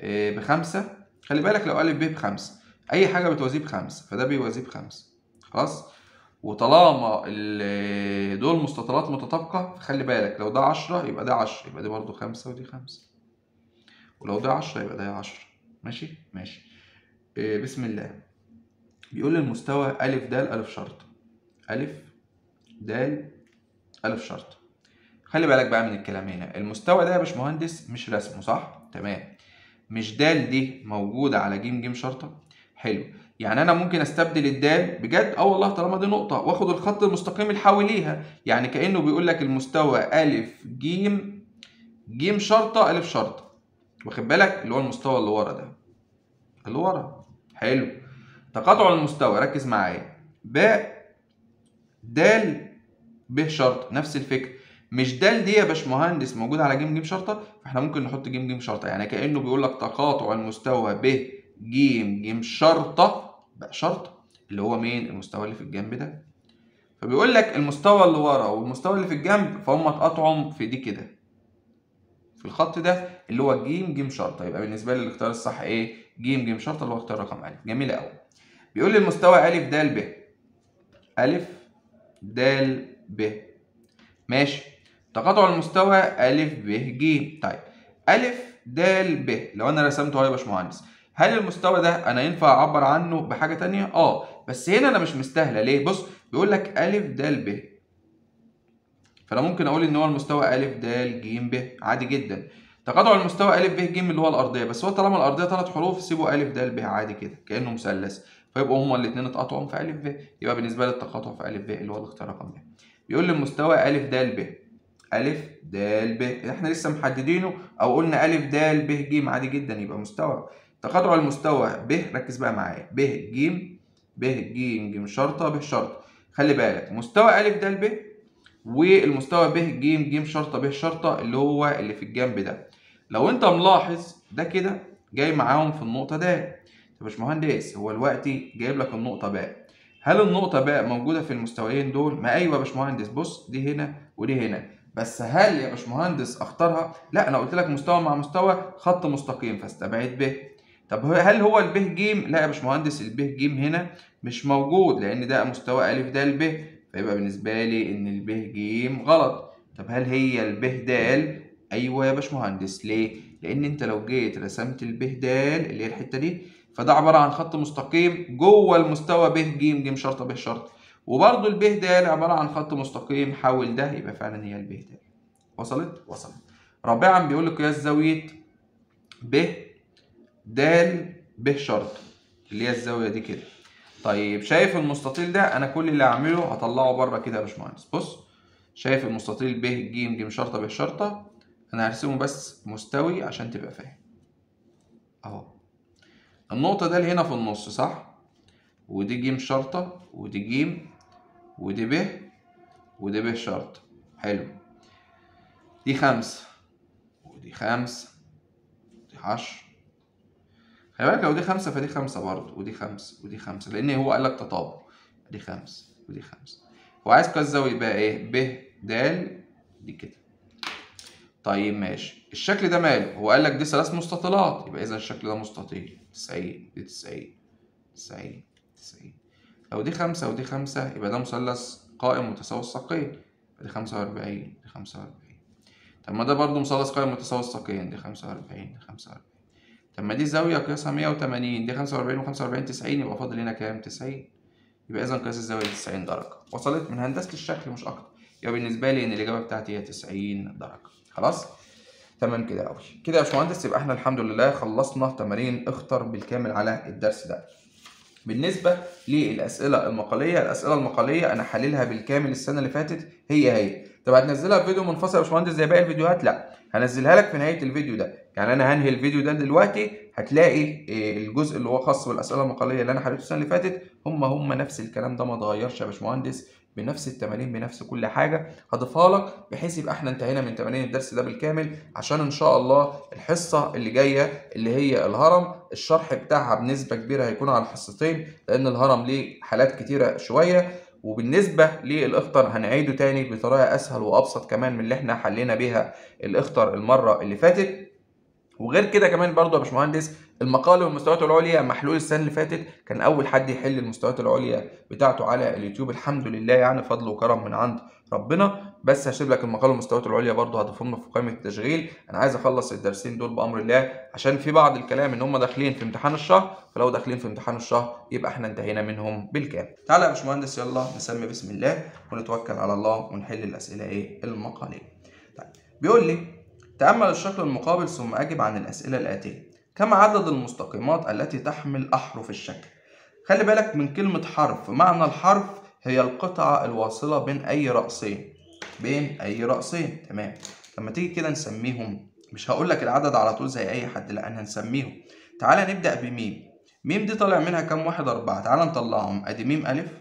آه، بخمسة خلي بالك لو ا ب بخمسة أي حاجة بتوازيه بخمسة فده بيوازيه بخمسة. خلاص؟ وطالما ال- دول مستطيلات متطابقة خلي بالك لو ده عشرة يبقى ده عشرة يبقى دي برضو خمسة ودي خمسة. ولو ده عشرة يبقى ده عشرة. ماشي؟ ماشي. إيه، بسم الله. بيقول لي المستوى أ د أ شرط. أ د أ شرط. خلي بالك بقى من الكلام هنا. المستوى ده يا باشمهندس مش رسمه صح؟ تمام. مش د دي موجودة على ج ج شرطة؟ حلو. يعني أنا ممكن أستبدل الدال بجد؟ آه والله طالما دي نقطة. وآخد الخط المستقيم اللي حواليها. يعني كأنه بيقول لك المستوى أ ج ج شرطة أ شرطة. واخد بالك؟ اللي هو المستوى اللي ورا ده. اللي ورا. حلو. تقاطع المستوى. ركز معايا. باء دال ب شرطة نفس الفكرة مش دال دي يا باشمهندس موجودة على ج ج شرطة؟ فإحنا ممكن نحط ج ج شرطة. يعني كأنه بيقول لك تقاطع المستوى ب ج ج شرطة بقى شرطة اللي هو مين؟ المستوى اللي في الجنب ده. فبيقول لك المستوى اللي ورا والمستوى اللي في الجنب فهم اتقاطعهم في دي كده. في الخط ده اللي هو ج ج شرطة. يبقى بالنسبة لي الاختيار الصح إيه؟ ج ج شرطة اللي هو اختيار رقم أ جميل قوي بيقول لي المستوى أ د ب. أ د ب. ماشي. تقاطع المستوى أ ب. ج طيب. أ د ب. لو أنا رسمته اهو يا باشمهندس. هل المستوى ده أنا ينفع أعبر عنه بحاجة تانية؟ أه بس هنا أنا مش مستاهلة. ليه؟ بص بيقول لك أ د ب. فأنا ممكن أقول إن هو المستوى أ د ج ب. عادي جدا. تقاطع المستوى أ ب ج اللي هو الأرضية بس هو طالما الأرضية ثلاث حروف سيبوا أ د ب عادي كده كأنه مثلث. فيبقوا هما الاثنين اتقاطعوا في أ ب يبقى بالنسبة لي التقاطع في أ ب اللي هو الاختيار رقم ب بيقول لي المستوى أ د ب. أ د ب. إحنا لسه محددينه أو قلنا أ د ب ج عادي جدا يبقى مستوى تقاطع المستوى ب ركز بقى معايا ب ج ب ج ج شرطة ب شرطة خلي بالك مستوى أ د ب والمستوى ب ج ج شرطة ب شرطة اللي هو اللي في الجنب ده. لو أنت ملاحظ ده كده جاي معاهم في النقطة د. يا باشمهندس هو دلوقتي جايب لك النقطة باء هل النقطة باء موجودة في المستويين دول؟ ما أيوه يا باشمهندس بص دي هنا ودي هنا. بس هل يا باشمهندس أختارها؟ لا أنا قلت لك مستوى مع مستوى خط مستقيم فاستبعد ب. طب هل هو الب ج؟ لا يا باشمهندس الب ج هنا مش موجود لأن ده مستوى أ د ب فيبقى بالنسبة لي إن الب ج غلط طب هل هي الب د؟ أيوه يا باشمهندس ليه؟ لأن أنت لو جيت رسمت الب د اللي هي الحتة دي فده عبارة عن خط مستقيم جوه المستوى ب ج ج شرطة ب شرطة وبرضه الب د عبارة عن خط مستقيم حول ده يبقى فعلا هي الب د وصلت؟ وصلت رابعا بيقول لك قياس زاوية ب د ب شرطة اللي هي الزاوية دي كده. طيب شايف المستطيل ده؟ أنا كل اللي هعمله هطلعه بره كده يا باشمهندس. بص شايف المستطيل ب ج ج شرطة ب شرطة أنا هرسمه بس مستوي عشان تبقى فاهم. أهو. النقطة ده اللي هنا في النص صح؟ ودي ج شرطة ودي ج ودي ب ودي ب شرطة حلو. دي خمسة ودي خمسة ودي عشرة خلي بالك لو دي خمسة فدي خمسة برضه ودي خمسة ودي خمسة لأن هو قال لك تطابق. دي خمسة ودي خمسة. وعايز قياس زاوية بقى إيه؟ ب د دي كده. طيب ماشي. الشكل ده ماله؟ هو قال لك دي ثلاث مستطيلات. يبقى إذا الشكل ده مستطيل. 90 دي 90 90 90 لو دي خمسة ودي خمسة يبقى ده مثلث قائم متساوي الساقين. دي 45 دي 45 طب ما ده برضه مثلث قائم متساوي الساقين. دي 45 دي 45 طب ما دي زاوية قياسها 180 دي 45 و45 90 يبقى فاضل هنا كام؟ 90 يبقى اذا قياس الزاوية 90 درجة. وصلت؟ من هندسة الشكل مش أكتر. يبقى بالنسبة لي إن الإجابة بتاعتي هي 90 درجة. خلاص؟ تمام كده قوي كده يا باشمهندس يبقى إحنا الحمد لله خلصنا تمارين اختر بالكامل على الدرس ده. بالنسبة للأسئلة المقالية الأسئلة المقالية أنا حللها بالكامل السنة اللي فاتت. هي هي. طب هتنزلها في فيديو منفصل يا باشمهندس زي باقي الفيديوهات؟ لا. هنزلها لك في نهاية الفيديو ده. يعني أنا هنهي الفيديو ده دلوقتي هتلاقي الجزء اللي هو خاص بالأسئلة المقالية اللي أنا حليته السنة اللي فاتت هم هم نفس الكلام ده ما اتغيرش يا باشمهندس بنفس التمارين بنفس كل حاجة. هضيفها لك بحيث يبقى إحنا انتهينا من تمارين الدرس ده بالكامل عشان إن شاء الله الحصة اللي جاية اللي هي الهرم الشرح بتاعها بنسبة كبيرة هيكون على الحصتين لأن الهرم ليه حالات كتيرة شوية. وبالنسبة للإخطر هنعيده تاني بطريقة أسهل وأبسط كمان من اللي إحنا حلينا بيها الإخطر المرة اللي فاتت. وغير كده كمان برضه يا باشمهندس المقال والمستويات العليا محلول السنة اللي فاتت. كان أول حد يحل المستويات العليا بتاعته على اليوتيوب. الحمد لله يعني فضل وكرم من عند ربنا. بس هسيب لك المقال والمستويات العليا برضه هضيفهم في قائمة التشغيل. أنا عايز أخلص الدرسين دول بأمر الله عشان في بعض الكلام إن هم داخلين في امتحان الشهر فلو داخلين في امتحان الشهر يبقى إحنا انتهينا منهم بالكامل. تعالى يا باشمهندس يلا نسمي بسم الله ونتوكل على الله ونحل الأسئلة إيه؟ المقاليه طيب بيقول لي تأمل الشكل المقابل ثم أجب عن الأسئلة الآتية. كم عدد المستقيمات التي تحمل أحرف الشكل؟ خلي بالك من كلمة حرف معنى الحرف هي القطعة الواصلة بين أي رأسين. بين أي رأسين. تمام. لما تيجي كده نسميهم مش هقول لك العدد على طول زي أي حد لا أنا هنسميهم تعالى نبدأ بميم. ميم دي طالع منها كام؟ واحد أربعة. تعالى نطلعهم. أدي ميم ألف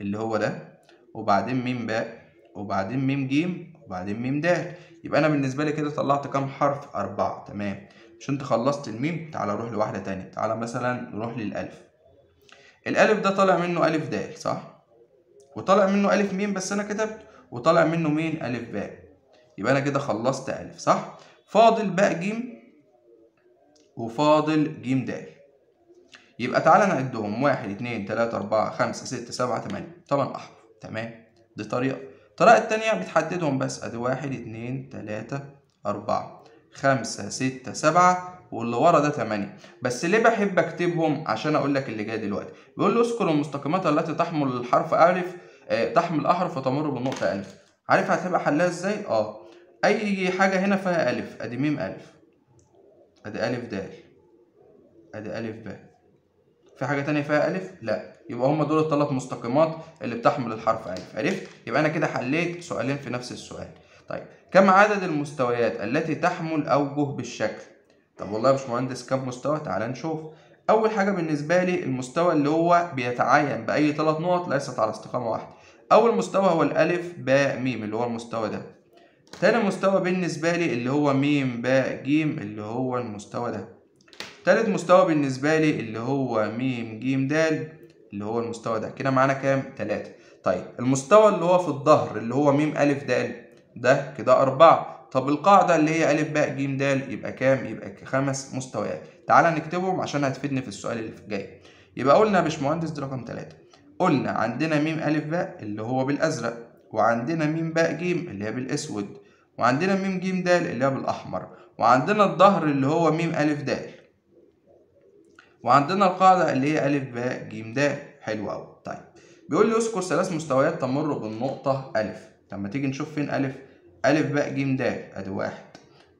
اللي هو ده وبعدين ميم باء وبعدين ميم جيم وبعدين ميم دال. يبقى أنا بالنسبة لي كده طلعت كام؟ حرف أربعة. تمام. مش أنت خلصت الميم تعالى نروح لواحدة تانية. تعالى مثلا نروح للألف. الألف ده طالع منه ألف د صح؟ وطالع منه ألف ميم بس أنا كتبت وطالع منه مين؟ ألف باء. يبقى أنا كده خلصت ألف صح؟ فاضل باء جيم وفاضل جيم د يبقى تعالى نعدهم واحد اتنين تلاتة أربعة خمسة ستة سبعة تمانية. تمن أحرف. تمام؟ دي طريقة. الطريقة التانية بتحددهم بس. أدي واحد اتنين تلاتة أربعة خمسة ستة سبعة واللي ورا ده تمانية. بس ليه بحب أكتبهم؟ عشان أقول لك اللي جاي دلوقتي. بيقول لي اذكر المستقيمات التي تحمل الحرف ألف آه تحمل أحرف وتمر بالنقطة ألف عارف هتبقى حلها إزاي؟ آه أي حاجة هنا فيها ألف أدي ميم ألف أدي ألف د أدي ألف ب في حاجة تانية فيها ألف؟ لا يبقى هما دول الثلاث مستقيمات اللي بتحمل الحرف ألف عرفت؟ يبقى أنا كده حليت سؤالين في نفس السؤال طيب كم عدد المستويات التي تحمل أوجه بالشكل؟ طب والله يا باشمهندس كم مستوى؟ تعالى نشوف أول حاجة بالنسبة لي المستوى اللي هو بيتعين بأي ثلاث نقط ليست على استقامة واحدة أول مستوى هو الألف باء ميم اللي هو المستوى ده. تاني مستوى بالنسبة لي اللي هو ميم باء جيم اللي هو المستوى ده. تالت مستوى بالنسبة لي اللي هو ميم جيم دال اللي هو المستوى ده. كده معانا كام؟ تلاتة. طيب المستوى اللي هو في الظهر اللي هو ميم ألف دال ده كده أربعة. طب القاعدة اللي هي ألف باء جيم دال يبقى كام؟ يبقى خمس مستويات. تعالى نكتبهم عشان هتفيدني في السؤال اللي جاي. يبقى قلنا يا باشمهندس دي رقم تلاتة. قلنا عندنا ميم ألف باء اللي هو بالأزرق وعندنا ميم باء جيم اللي هي بالأسود وعندنا ميم جيم دال اللي هي بالأحمر وعندنا الظهر اللي هو ميم ألف دال وعندنا القاعدة اللي هي ألف باء جيم د حلو أوي. طيب بيقول لي اذكر ثلاث مستويات تمر بالنقطة ألف. طب ما تيجي نشوف فين ألف؟ ألف باء جيم د أدي واحد.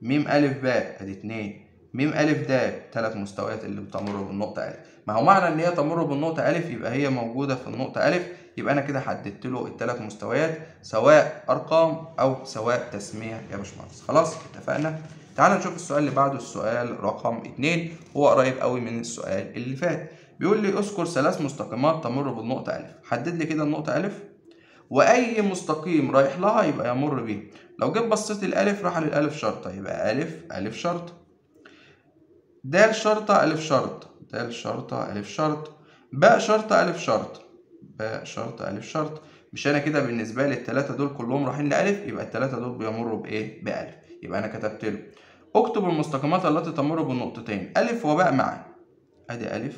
ميم ألف باء أدي اتنين. ميم ألف د تلات مستويات اللي بتمر بالنقطة ألف. ما هو معنى إن هي تمر بالنقطة ألف يبقى هي موجودة في النقطة ألف. يبقى أنا كده حددت له التلات مستويات سواء أرقام أو سواء تسمية يا باشمهندس. خلاص اتفقنا؟ تعال نشوف السؤال اللي بعده السؤال رقم اتنين. هو قريب قوي من السؤال اللي فات. بيقول لي اذكر ثلاث مستقيمات تمر بالنقطة ألف. حدد لي كده النقطة ألف. وأي مستقيم رايح لها يبقى يمر بيه. لو جيت بصيت الألف راح للألف شرطة يبقى ألف ألف شرطة د شرطة ألف شرط. د شرطة ألف شرط. باء شرطة ألف شرط. باء شرطة ألف شرط. مش أنا كده بالنسبة لي التلاتة دول كلهم رايحين لألف؟ يبقى التلاتة دول بيمروا بإيه؟ بألف. يبقى أنا كتبت له. اكتب المستقيمات التي تمر بالنقطتين ألف وباء معا أدي ألف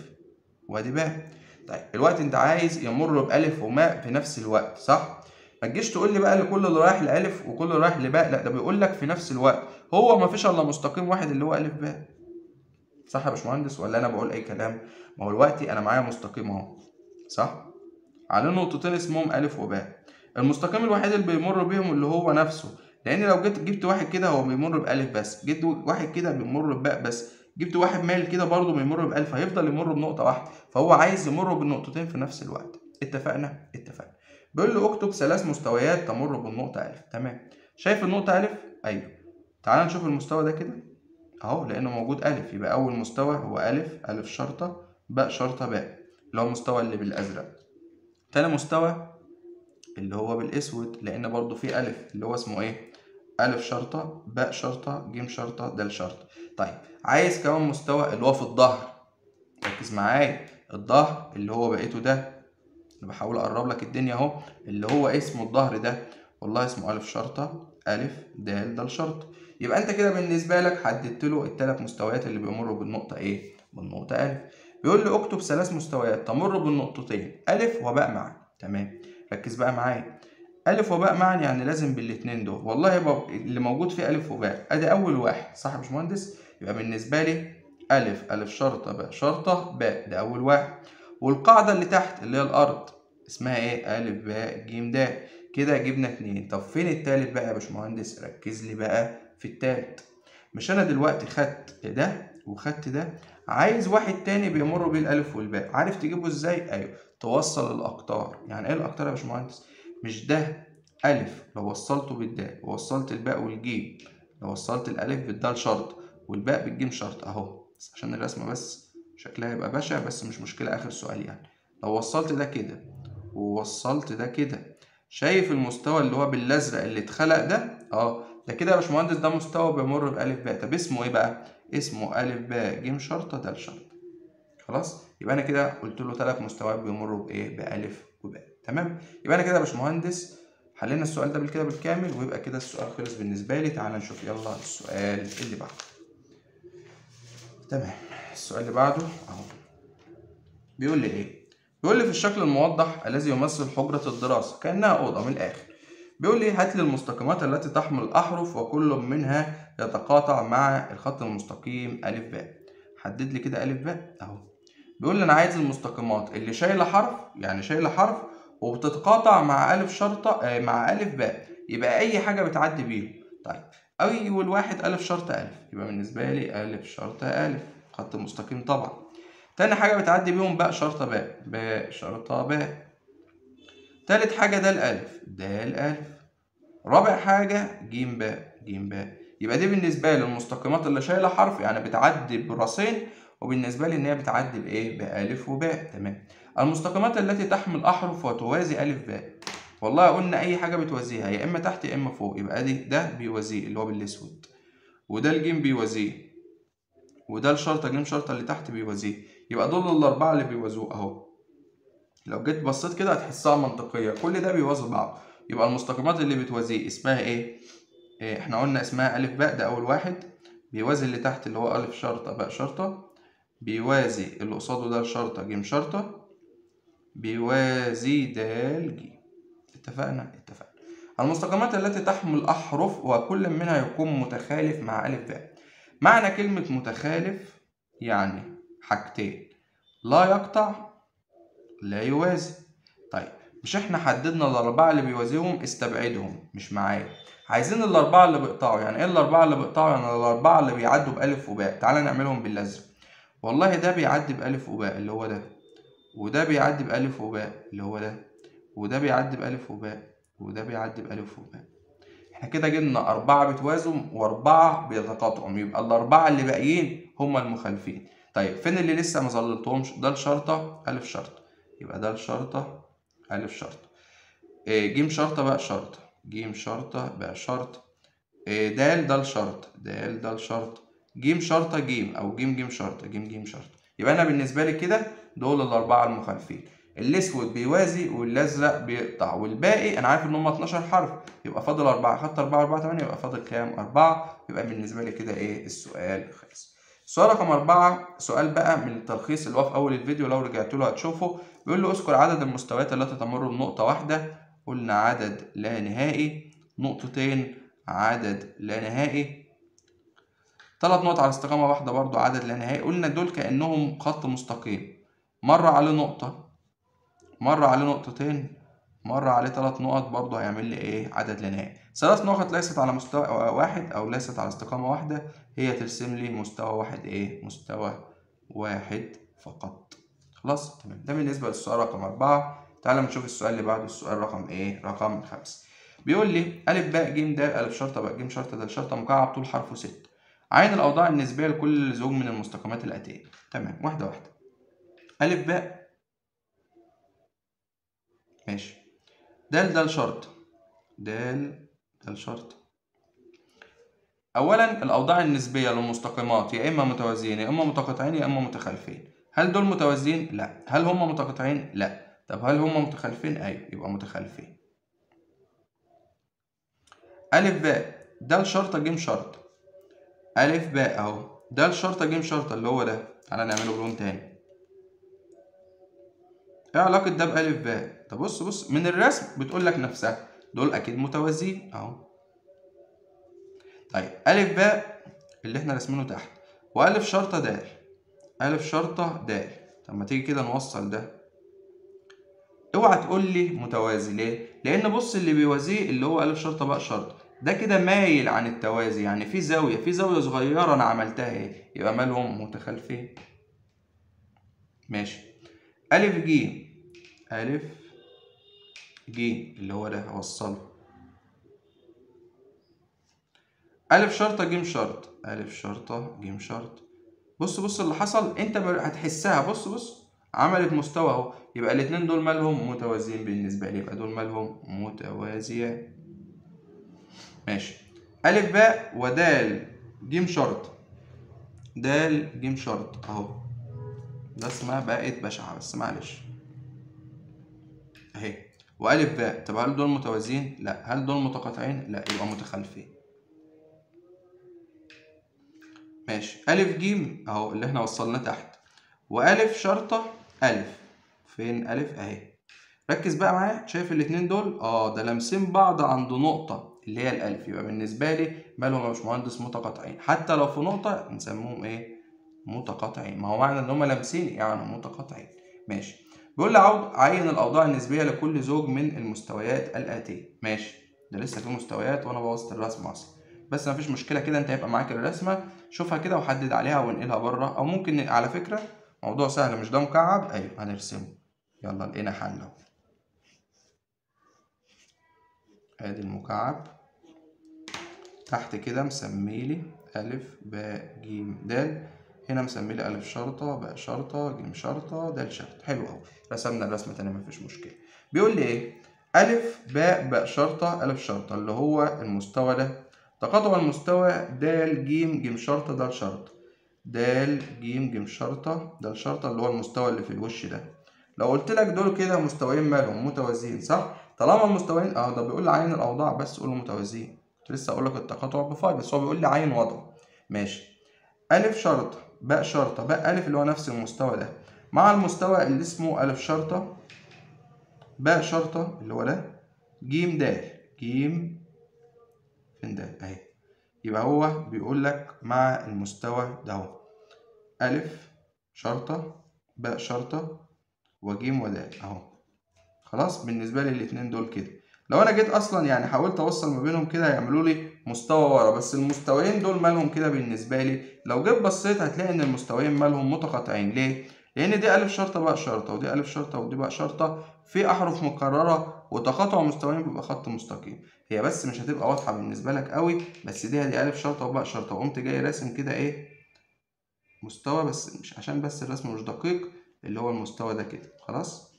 وأدي باء. طيب الوقت أنت عايز يمر بألف وماء في نفس الوقت صح؟ ما تجيش تقول لي بقى لكل اللي رايح لألف وكل اللي رايح لباء. لا ده بيقول لك في نفس الوقت. هو ما فيش إلا مستقيم واحد اللي هو ألف باء. صح يا باشمهندس؟ ولا أنا بقول أي كلام؟ ما هو دلوقتي أنا معايا مستقيم أهو صح؟ عليه نقطتين اسمهم ألف وباء. المستقيم الوحيد اللي بيمر بيهم اللي هو نفسه لأن لو جبت جبت واحد كده هو بيمر بألف بس جبت واحد كده بيمر بباء بس جبت واحد مايل كده برضه بيمر بألف هيفضل يمر بنقطة واحدة. فهو عايز يمر بالنقطتين في نفس الوقت. اتفقنا؟ اتفقنا. بيقول له اكتب ثلاث مستويات تمر بالنقطه ألف. تمام. شايف النقطة ألف؟ أيوه. تعال نشوف المستوى ده كده. أهو لأنه موجود ألف يبقى أول مستوى هو ألف ألف شرطة باء شرطة باء اللي هو المستوى اللي بالأزرق. تاني مستوى اللي هو بالأسود لأن برضو في ألف اللي هو اسمه إيه؟ ألف شرطة باء شرطة ج شرطة د شرطة. طيب عايز كمان مستوى اللي هو في الظهر. ركز معايا الظهر اللي هو بقيته ده أنا بحاول أقرب لك الدنيا أهو اللي هو اسمه الظهر ده والله اسمه ألف شرطة ألف د د شرطة. يبقى انت كده بالنسبة لك حددت له الثلاث مستويات اللي بيمروا بالنقطة إيه بالنقطة الف بيقول لي اكتب ثلاث مستويات تمر بالنقطتين ألف وباء معا. تمام. ركز بقى معايا. ألف وباء معا يعني لازم بالاتنين دول. والله يبقى اللي موجود فيه ألف وباء أدي أول واحد. صح يا باشمهندس؟ يبقى بالنسبة لي ألف ألف شرطة باء شرطة باء ده أول واحد. والقاعدة اللي تحت اللي هي الأرض اسمها إيه؟ ألف باء ج د كده جبنا اتنين. طب فين التالت بقى يا باشمهندس؟ ركز لي بقى. في التالت. مش أنا دلوقتي خدت ده وخدت ده؟ عايز واحد تاني بيمر بيه الألف والباء. عارف تجيبه إزاي؟ أيوه توصل الأقطار. يعني إيه الأقطار يا باشمهندس؟ مش ده ألف. لو وصلته بالدال ووصلت الباء والجيم لو وصلت الألف بالدال شرط والباء بالجيم شرط أهو. بس عشان الرسمة بس شكلها يبقى بشع بس مش مشكلة. آخر سؤال يعني. لو وصلت ده كده ووصلت ده كده شايف المستوى اللي هو بالأزرق اللي اتخلق ده؟ آه. ده كده يا باشمهندس ده مستوى بيمر بألف باء. طب اسمه إيه بقى؟ اسمه ألف باء جيم شرطة دال شرطة خلاص؟ يبقى أنا كده قلت له ثلاث مستويات بيمروا بإيه؟ بألف وباء. تمام؟ يبقى أنا كده يا باشمهندس حلينا السؤال ده كده بالكامل ويبقى كده السؤال خلص بالنسبة لي. تعال نشوف يلا السؤال اللي بعده. تمام. السؤال اللي بعده أهو. بيقول لي إيه؟ بيقول لي في الشكل الموضح الذي يمثل حجرة الدراسة كأنها أوضة من الآخر. بيقول لي هات لي المستقيمات التي تحمل أحرف وكل منها يتقاطع مع الخط المستقيم ألف باء. حدد لي كده ألف باء أهو. بيقول لي أنا عايز المستقيمات اللي شايلة حرف يعني شايلة حرف وبتتقاطع مع ألف شرطة آه مع ألف باء. يبقى أي حاجة بتعدي بيهم. طيب أول واحد ألف شرطة ألف يبقى بالنسبة لي ألف شرطة ألف. خط مستقيم طبعا. تاني حاجة بتعدي بيهم باء شرطة باء باء شرطة باء. تالت حاجة ده الألف ده الألف. رابع حاجة جيم باء جيم باء يبقى دي بالنسبة لي المستقيمات اللي شايلة حرف يعني بتعدي براسين وبالنسبة لي إن هي بتعدي بإيه؟ بألف وباء. تمام. المستقيمات التي تحمل أحرف وتوازي ألف باء. والله قلنا أي حاجة بتوازيها يا إما تحت يا إما فوق. يبقى دي ده بيوازيه اللي هو بالأسود. ودال جيم بيوازيه. ودال شرطة جيم شرطة اللي تحت بيوازيه. يبقى دول الأربعة اللي بيوازوه أهو. لو جيت بصيت كده هتحسها منطقية. كل ده بيوازي بعض. يبقى المستقيمات اللي بتوازيه اسمها إيه؟ إيه إحنا قلنا اسمها ألف باء ده أول واحد. بيوازي اللي تحت اللي هو ألف شرطة باء شرطة. بيوازي اللي قصاده دال شرطة جيم شرطة. بيوازي دال ج. اتفقنا؟ اتفقنا. المستقيمات التي تحمل أحرف وكل منها يكون متخالف مع ألف باء. معنى كلمة متخالف يعني حاجتين. لا يقطع لا يوازي. طيب مش إحنا حددنا الأربعة اللي بيوازيهم؟ استبعدهم مش معايا. عايزين الأربعة اللي بيقطعوا. يعني إيه الأربعة اللي بيقطعوا؟ يعني الأربعة اللي بيعدوا بألف وباء. تعالى نعملهم بالأزرق. والله ده بيعدي بألف وباء اللي هو ده. وده بيعدي بألف وباء اللي هو ده. وده بيعدي بألف وباء. وده بيعدي بألف وباء. إحنا كده جبنا أربعة بتوازوا وأربعة بيتقاطعوا. يبقى الأربعة اللي باقيين هما المخالفين. طيب فين اللي لسه ما ظللتهمش؟ ده الشرطة. ألف شرطة. يبقى ده الشرطة. ألف شرطة. إيه جيم شرطة بقى شرطة. جيم شرطة بقى شرطة إيه دال دال شرطة دال دال شرطة جيم شرطة جيم أو جيم جيم شرطة. جيم جيم شرطة. يبقى أنا بالنسبة لي كده دول الأربعة المخالفين. الأسود بيوازي والأزرق بيقطع. والباقي أنا عارف إن هما 12 حرف. يبقى فاضل أربعة. خدت أربعة أربعة تمانية. يبقى فاضل كام؟ أربعة. يبقى بالنسبة لي كده إيه؟ السؤال خلص. السؤال رقم أربعة سؤال بقى من التلخيص اللي هو في أول الفيديو لو رجعت له هتشوفه بيقول له اذكر عدد المستويات التي تمر بنقطة واحدة قلنا عدد لا نهائي نقطتين عدد لا نهائي ثلاث نقط على استقامة واحدة برضو عدد لا نهائي قلنا دول كأنهم خط مستقيم مر عليه نقطة مر عليه نقطتين مر عليه ثلاث نقط برضه هيعمل لي إيه؟ عدد لا نهائي. ثلاث نقط ليست على مستوى واحد أو ليست على استقامة واحدة هي ترسم لي مستوى واحد إيه؟ مستوى واحد فقط. خلاص تمام. ده بالنسبة للسؤال رقم أربعة. تعالى نشوف السؤال اللي بعده السؤال رقم إيه؟ رقم خمسة بيقول لي ألف باء ج د ألف شرطة باء ج شرطة د شرطة مكعب طول حرفه ستة عين الأوضاع النسبية لكل زوج من المستقيمات الآتية. تمام واحدة واحدة. ألف باء. ماشي. د ده الشرط د ده الشرط أولا الأوضاع النسبية للمستقيمات يا إما متوازيين يا إما متقاطعين يا إما متخالفين هل دول متوازيين؟ لا. هل هم متقاطعين؟ لا. طب هل هم متخالفين؟ أيوه يبقى متخالفين ألف باء. ده الشرطة جيم شرط ألف باء أهو. ده الشرطة جيم شرطة اللي هو ده. تعالى نعمله بلون تاني. إيه علاقة ده بألف باء؟ طب بص بص. من الرسم بتقول لك نفسها. دول أكيد متوازيين. أهو. طيب ألف باء اللي إحنا راسمينه تحت وألف شرطة د ألف شرطة د طب ما تيجي كده نوصل ده. اوعى تقول لي متوازي ليه؟ لأن بص اللي بيوازيه اللي هو ألف شرطة باء شرطة ده كده مايل عن التوازي. يعني في زاوية في زاوية صغيرة أنا عملتها إيه؟ يبقى مالهم متخالفين ماشي. ألف ج ألف ج اللي هو ده هوصله ألف شرطة ج شرط. ألف شرطة ج شرط. بص بص اللي حصل. أنت هتحسها. بص بص. عملت مستوى أهو. يبقى الاتنين دول مالهم متوازيين بالنسبة لي. يبقى دول مالهم متوازيان ماشي. ألف باء ودال ج شرط. دال ج شرط. أهو. ده اسمها بقت بشعة بس معلش. أهي. وألف باء. طب هل دول متوازيين؟ لا. هل دول متقاطعين؟ لا. يبقى متخالفين ماشي. ألف جيم أهو اللي إحنا وصلناه تحت. وألف شرطة ألف. فين ألف؟ أهي. ركز بقى معايا. شايف الاتنين دول؟ آه ده لامسين بعض عند نقطة اللي هي الألف. يبقى بالنسبة لي مالهم يا باشمهندس؟ متقاطعين. حتى لو في نقطة نسموهم إيه؟ متقاطعين. ما هو معنى إن هما لامسين يعني متقاطعين. ماشي. بيقول لي عود عين الأوضاع النسبية لكل زوج من المستويات الآتية ماشي. ده لسه في مستويات وأنا بوظت الرسم أصلا. بس مفيش مشكلة كده أنت هيبقى معاك الرسمة. شوفها كده وحدد عليها وانقلها بره. أو ممكن على فكرة موضوع سهل مش ده مكعب؟ أيوه هنرسمه. يلا لقينا حل أهو. آدي المكعب. تحت كده مسميلي ألف باء ج د هنا مسميلي ألف شرطة باء شرطة ج شرطة د شرطة حلو أوي. رسمنا الرسمة تاني مفيش مشكلة. بيقول لي إيه؟ ألف باء باء شرطة ألف شرطة اللي هو المستوى ده. تقاطع المستوى د ج ج شرطة د شرطة. د ج ج شرطة د شرطة اللي هو المستوى اللي في الوش ده. لو قلت لك دول كده مستويين مالهم؟ متوازيين صح؟ طالما المستويين آه ده بيقول لي عين الأوضاع بس قول متوازيين. كنت لسه أقول لك التقاطع بفاي بس هو بيقول لي عين وضع. ماشي. ألف شرطة. باء شرطة باء ألف اللي هو نفس المستوى ده. مع المستوى اللي اسمه ألف شرطة باء شرطة اللي هو ده ج د ج فين ده أهي. يبقى هو بيقول لك مع المستوى ده أهو. ألف شرطة باء شرطة وجيم ودال أهو. خلاص؟ بالنسبة لي الاتنين دول كده. لو أنا جيت أصلا يعني حاولت أوصل ما بينهم كده هيعملوا لي مستوى ورا بس المستويين دول مالهم كده بالنسبة لي. لو جيت بصيت هتلاقي إن المستويين مالهم متقاطعين. ليه؟ لأن دي ألف شرطة بقى شرطة ودي ألف شرطة ودي بقى شرطة. في أحرف مكررة وتقاطع مستويين بيبقى خط مستقيم. هي بس مش هتبقى واضحة بالنسبة لك قوي بس دي دي ألف شرطة وباء شرطة. وقمت جاي راسم كده إيه؟ مستوى بس مش عشان بس الرسم مش دقيق اللي هو المستوى ده كده. خلاص؟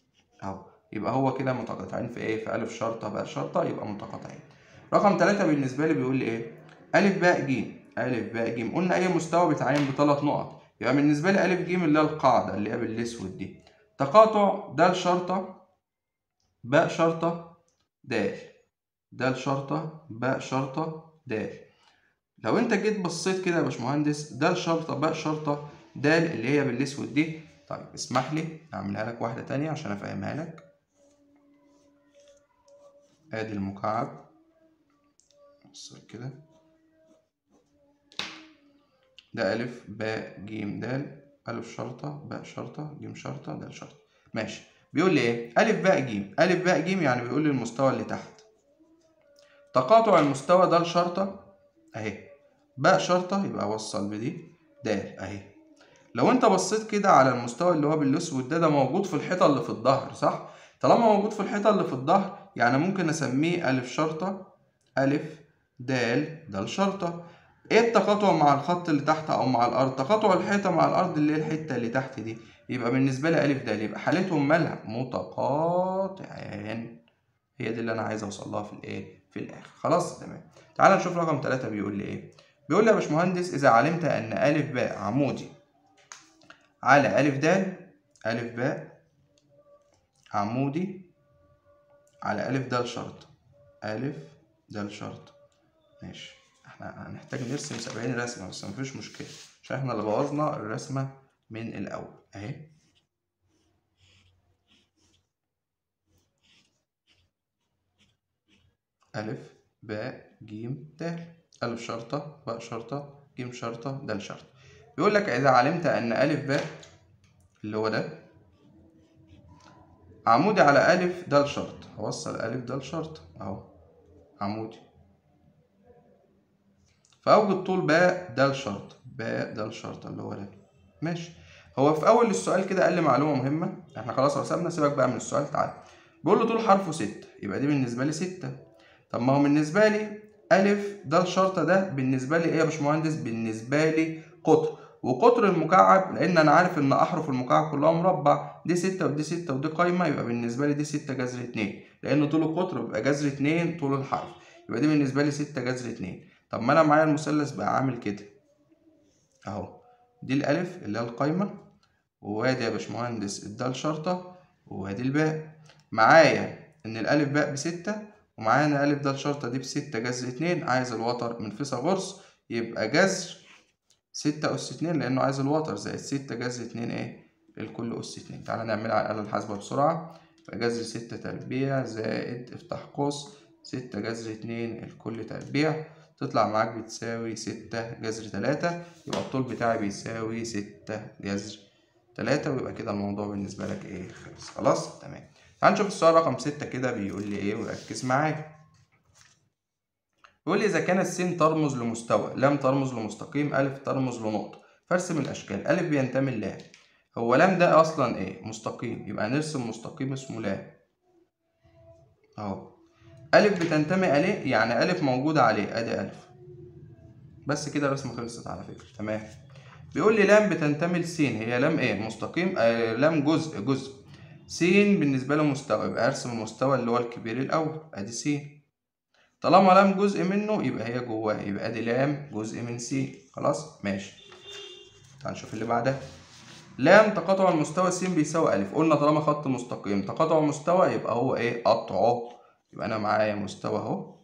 أهو. يبقى هو كده متقاطعين في إيه؟ في ألف شرطة باء شرطة يبقى متقاطعين. رقم ثلاثة بالنسبة لي بيقول لي إيه؟ ألف باء ج. ألف باء ج. قلنا أي مستوى بيتعين بثلاث نقط. يبقى بالنسبة لي ألف ج اللي هي القاعدة اللي هي بالأسود دي. تقاطع د شرطة باء شرطة د د شرطة باء شرطة د لو أنت جيت بصيت كده يا باشمهندس د شرطة باء شرطة د اللي هي بالأسود دي. طيب اسمح لي أعملها لك واحدة تانية عشان أفهمها لك. أدي المكعب. كده. ده ألف باء ج د ألف شرطة باء شرطة ج شرطة د شرطة. ماشي. بيقول لي إيه؟ ألف باء ج. ألف باء ج يعني بيقول لي المستوى اللي تحت. تقاطع المستوى ده شرطة أهي. باء شرطة يبقى أوصل بدي د أهي. لو أنت بصيت كده على المستوى اللي هو بالأسود ده ده موجود في الحيطة اللي في الظهر صح؟ طالما موجود في الحيطة اللي في الظهر يعني ممكن أسميه ألف شرطة ألف د د شرطة. إيه التقاطع مع الخط اللي تحت أو مع الأرض؟ تقاطع الحيطة مع الأرض اللي هي الحتة اللي تحت دي. يبقى بالنسبة لي ألف د يبقى حالتهم مالها؟ متقاطعان. هي دي اللي أنا عايز أوصل لها في الإيه؟ في الآخر. خلاص تمام. تعال نشوف رقم ثلاثة بيقول لي إيه. بيقول لي يا باشمهندس إذا علمت أن ألف باء عمودي على ألف د ألف باء عمودي على ألف د شرط. ألف د شرط. ماشي. إحنا هنحتاج نرسم سبعين رسمة بس مفيش مشكلة. عشان إحنا اللي بوظنا الرسمة من الأول. أهي. ألف باء جيم د ألف شرطة باء شرطة جيم شرطة د شرطة. بيقول لك إذا علمت أن ألف باء اللي هو ده عمودي على ألف د شرط. هوصل ألف د شرط. أهو. عمودي. فأوجد طول باء د شرط باء د شرط اللي هو ده. ماشي. هو في أول السؤال كده قال لي معلومة مهمة. إحنا خلاص رسمنا سيبك بقى من السؤال تعالى بيقول له طول حرفه ستة يبقى دي بالنسبة لي ستة. طب ما هو بالنسبة لي ألف ده الشرطة ده بالنسبة لي إيه يا باشمهندس؟ بالنسبة لي قطر. وقطر المكعب لأن أنا عارف إن أحرف المكعب كلها مربع. دي ستة ودي ستة ودي قايمة يبقى بالنسبة لي دي ستة جذر اتنين. لأن طول القطر بيبقى جذر اتنين طول الحرف يبقى دي بالنسبة لي ستة جذر اتنين. طب ما أنا معايا المثلث بقى عامل كده. أهو دي الألف اللي هي القايمة وادي يا باشمهندس الدال شرطة وادي الباء. معايا إن الألف باء بستة ومعانا ألف ده شرطة دي بستة جذر اتنين عايز الوتر من فيثاغورس يبقى جذر ستة أس اتنين لأنه عايز الوتر زائد ستة جذر اتنين إيه؟ الكل أس اتنين. تعالى نعملها على الآلة الحاسبة بسرعة. يبقى جذر ستة تربيع زائد افتح قوس ستة جذر اتنين الكل تربيع. تطلع معاك بتساوي ستة جذر تلاتة يبقى الطول بتاعي بيساوي ستة جذر تلاتة ويبقى كده الموضوع بالنسبة لك إيه؟ خلص. خلاص؟ تمام. تعال نشوف السؤال رقم ستة كده بيقول لي إيه وركز معايا. بيقول لي إذا كانت س ترمز لمستوى لام ترمز لمستقيم ألف ترمز لنقطة. فارسم الأشكال. ألف بينتمي للام. هو لام ده أصلا إيه؟ مستقيم. يبقى نرسم مستقيم اسمه لام. أهو. ألف بتنتمي عليه يعني ألف موجودة عليه أدي ألف. بس كده الرسمة خلصت على فكرة. تمام. بيقول لي لام بتنتمي لسين. هي لام إيه؟ مستقيم. آه لام جزء جزء. س بالنسبة له مستوى يبقى أرسم المستوى اللي هو الكبير الأول. أدي س طالما لام جزء منه يبقى هي جواه. يبقى أدي لام جزء من س خلاص؟ ماشي. تعال نشوف اللي بعدها. لام تقاطع المستوى س بيساوي ألف. قلنا طالما خط مستقيم تقاطع مستوى يبقى هو إيه؟ قطعه يبقى أنا معايا مستوى أهو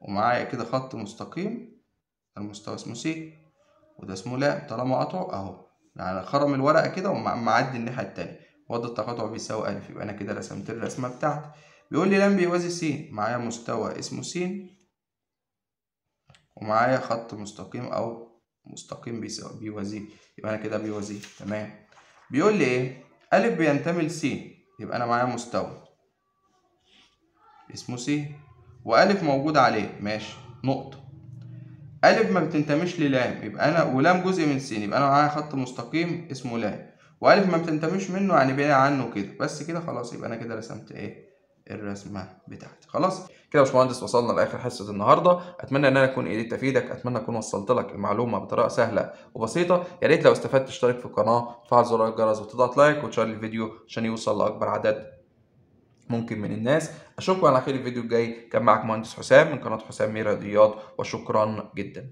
ومعايا كده خط مستقيم المستوى اسمه س وده اسمه لام طالما قطعه أهو. يعني خرم الورقة كده ومعدي الناحية التانية. وضع التقاطع بيساوي ألف يبقى أنا كده رسمت الرسمة بتاعتي. بيقول لي لام بيوازي س معايا مستوى اسمه س ومعايا خط مستقيم أو مستقيم بيوازيه. يبقى أنا كده بيوازيه. تمام. بيقول لي إيه؟ ألف بينتمي لس يبقى أنا معايا مستوى. اسمه س. وألف موجود عليه. ماشي. نقطة. ألف ما بتنتميش للام. يبقى أنا ولام جزء من س. يبقى أنا معايا خط مستقيم اسمه لام. وألف ما بتنتميش منه يعني بعيد عنه كده. بس كده خلاص. يبقى أنا كده رسمت إيه؟ الرسمة بتاعتي. خلاص. كده يا باشمهندس وصلنا لآخر حصة النهارده. أتمنى إن أنا أكون قدرت أفيدك. أتمنى أكون وصلت لك المعلومة بطريقة سهلة وبسيطة. يا ريت لو استفدت تشترك في القناة وتفعل زر الجرس وتضغط لايك وتشير الفيديو عشان يوصل لأكبر عدد ممكن من الناس. أشوفكم على خير الفيديو الجاي. كان معاك مهندس حسام من قناة حسام رياضيات وشكرا جدا.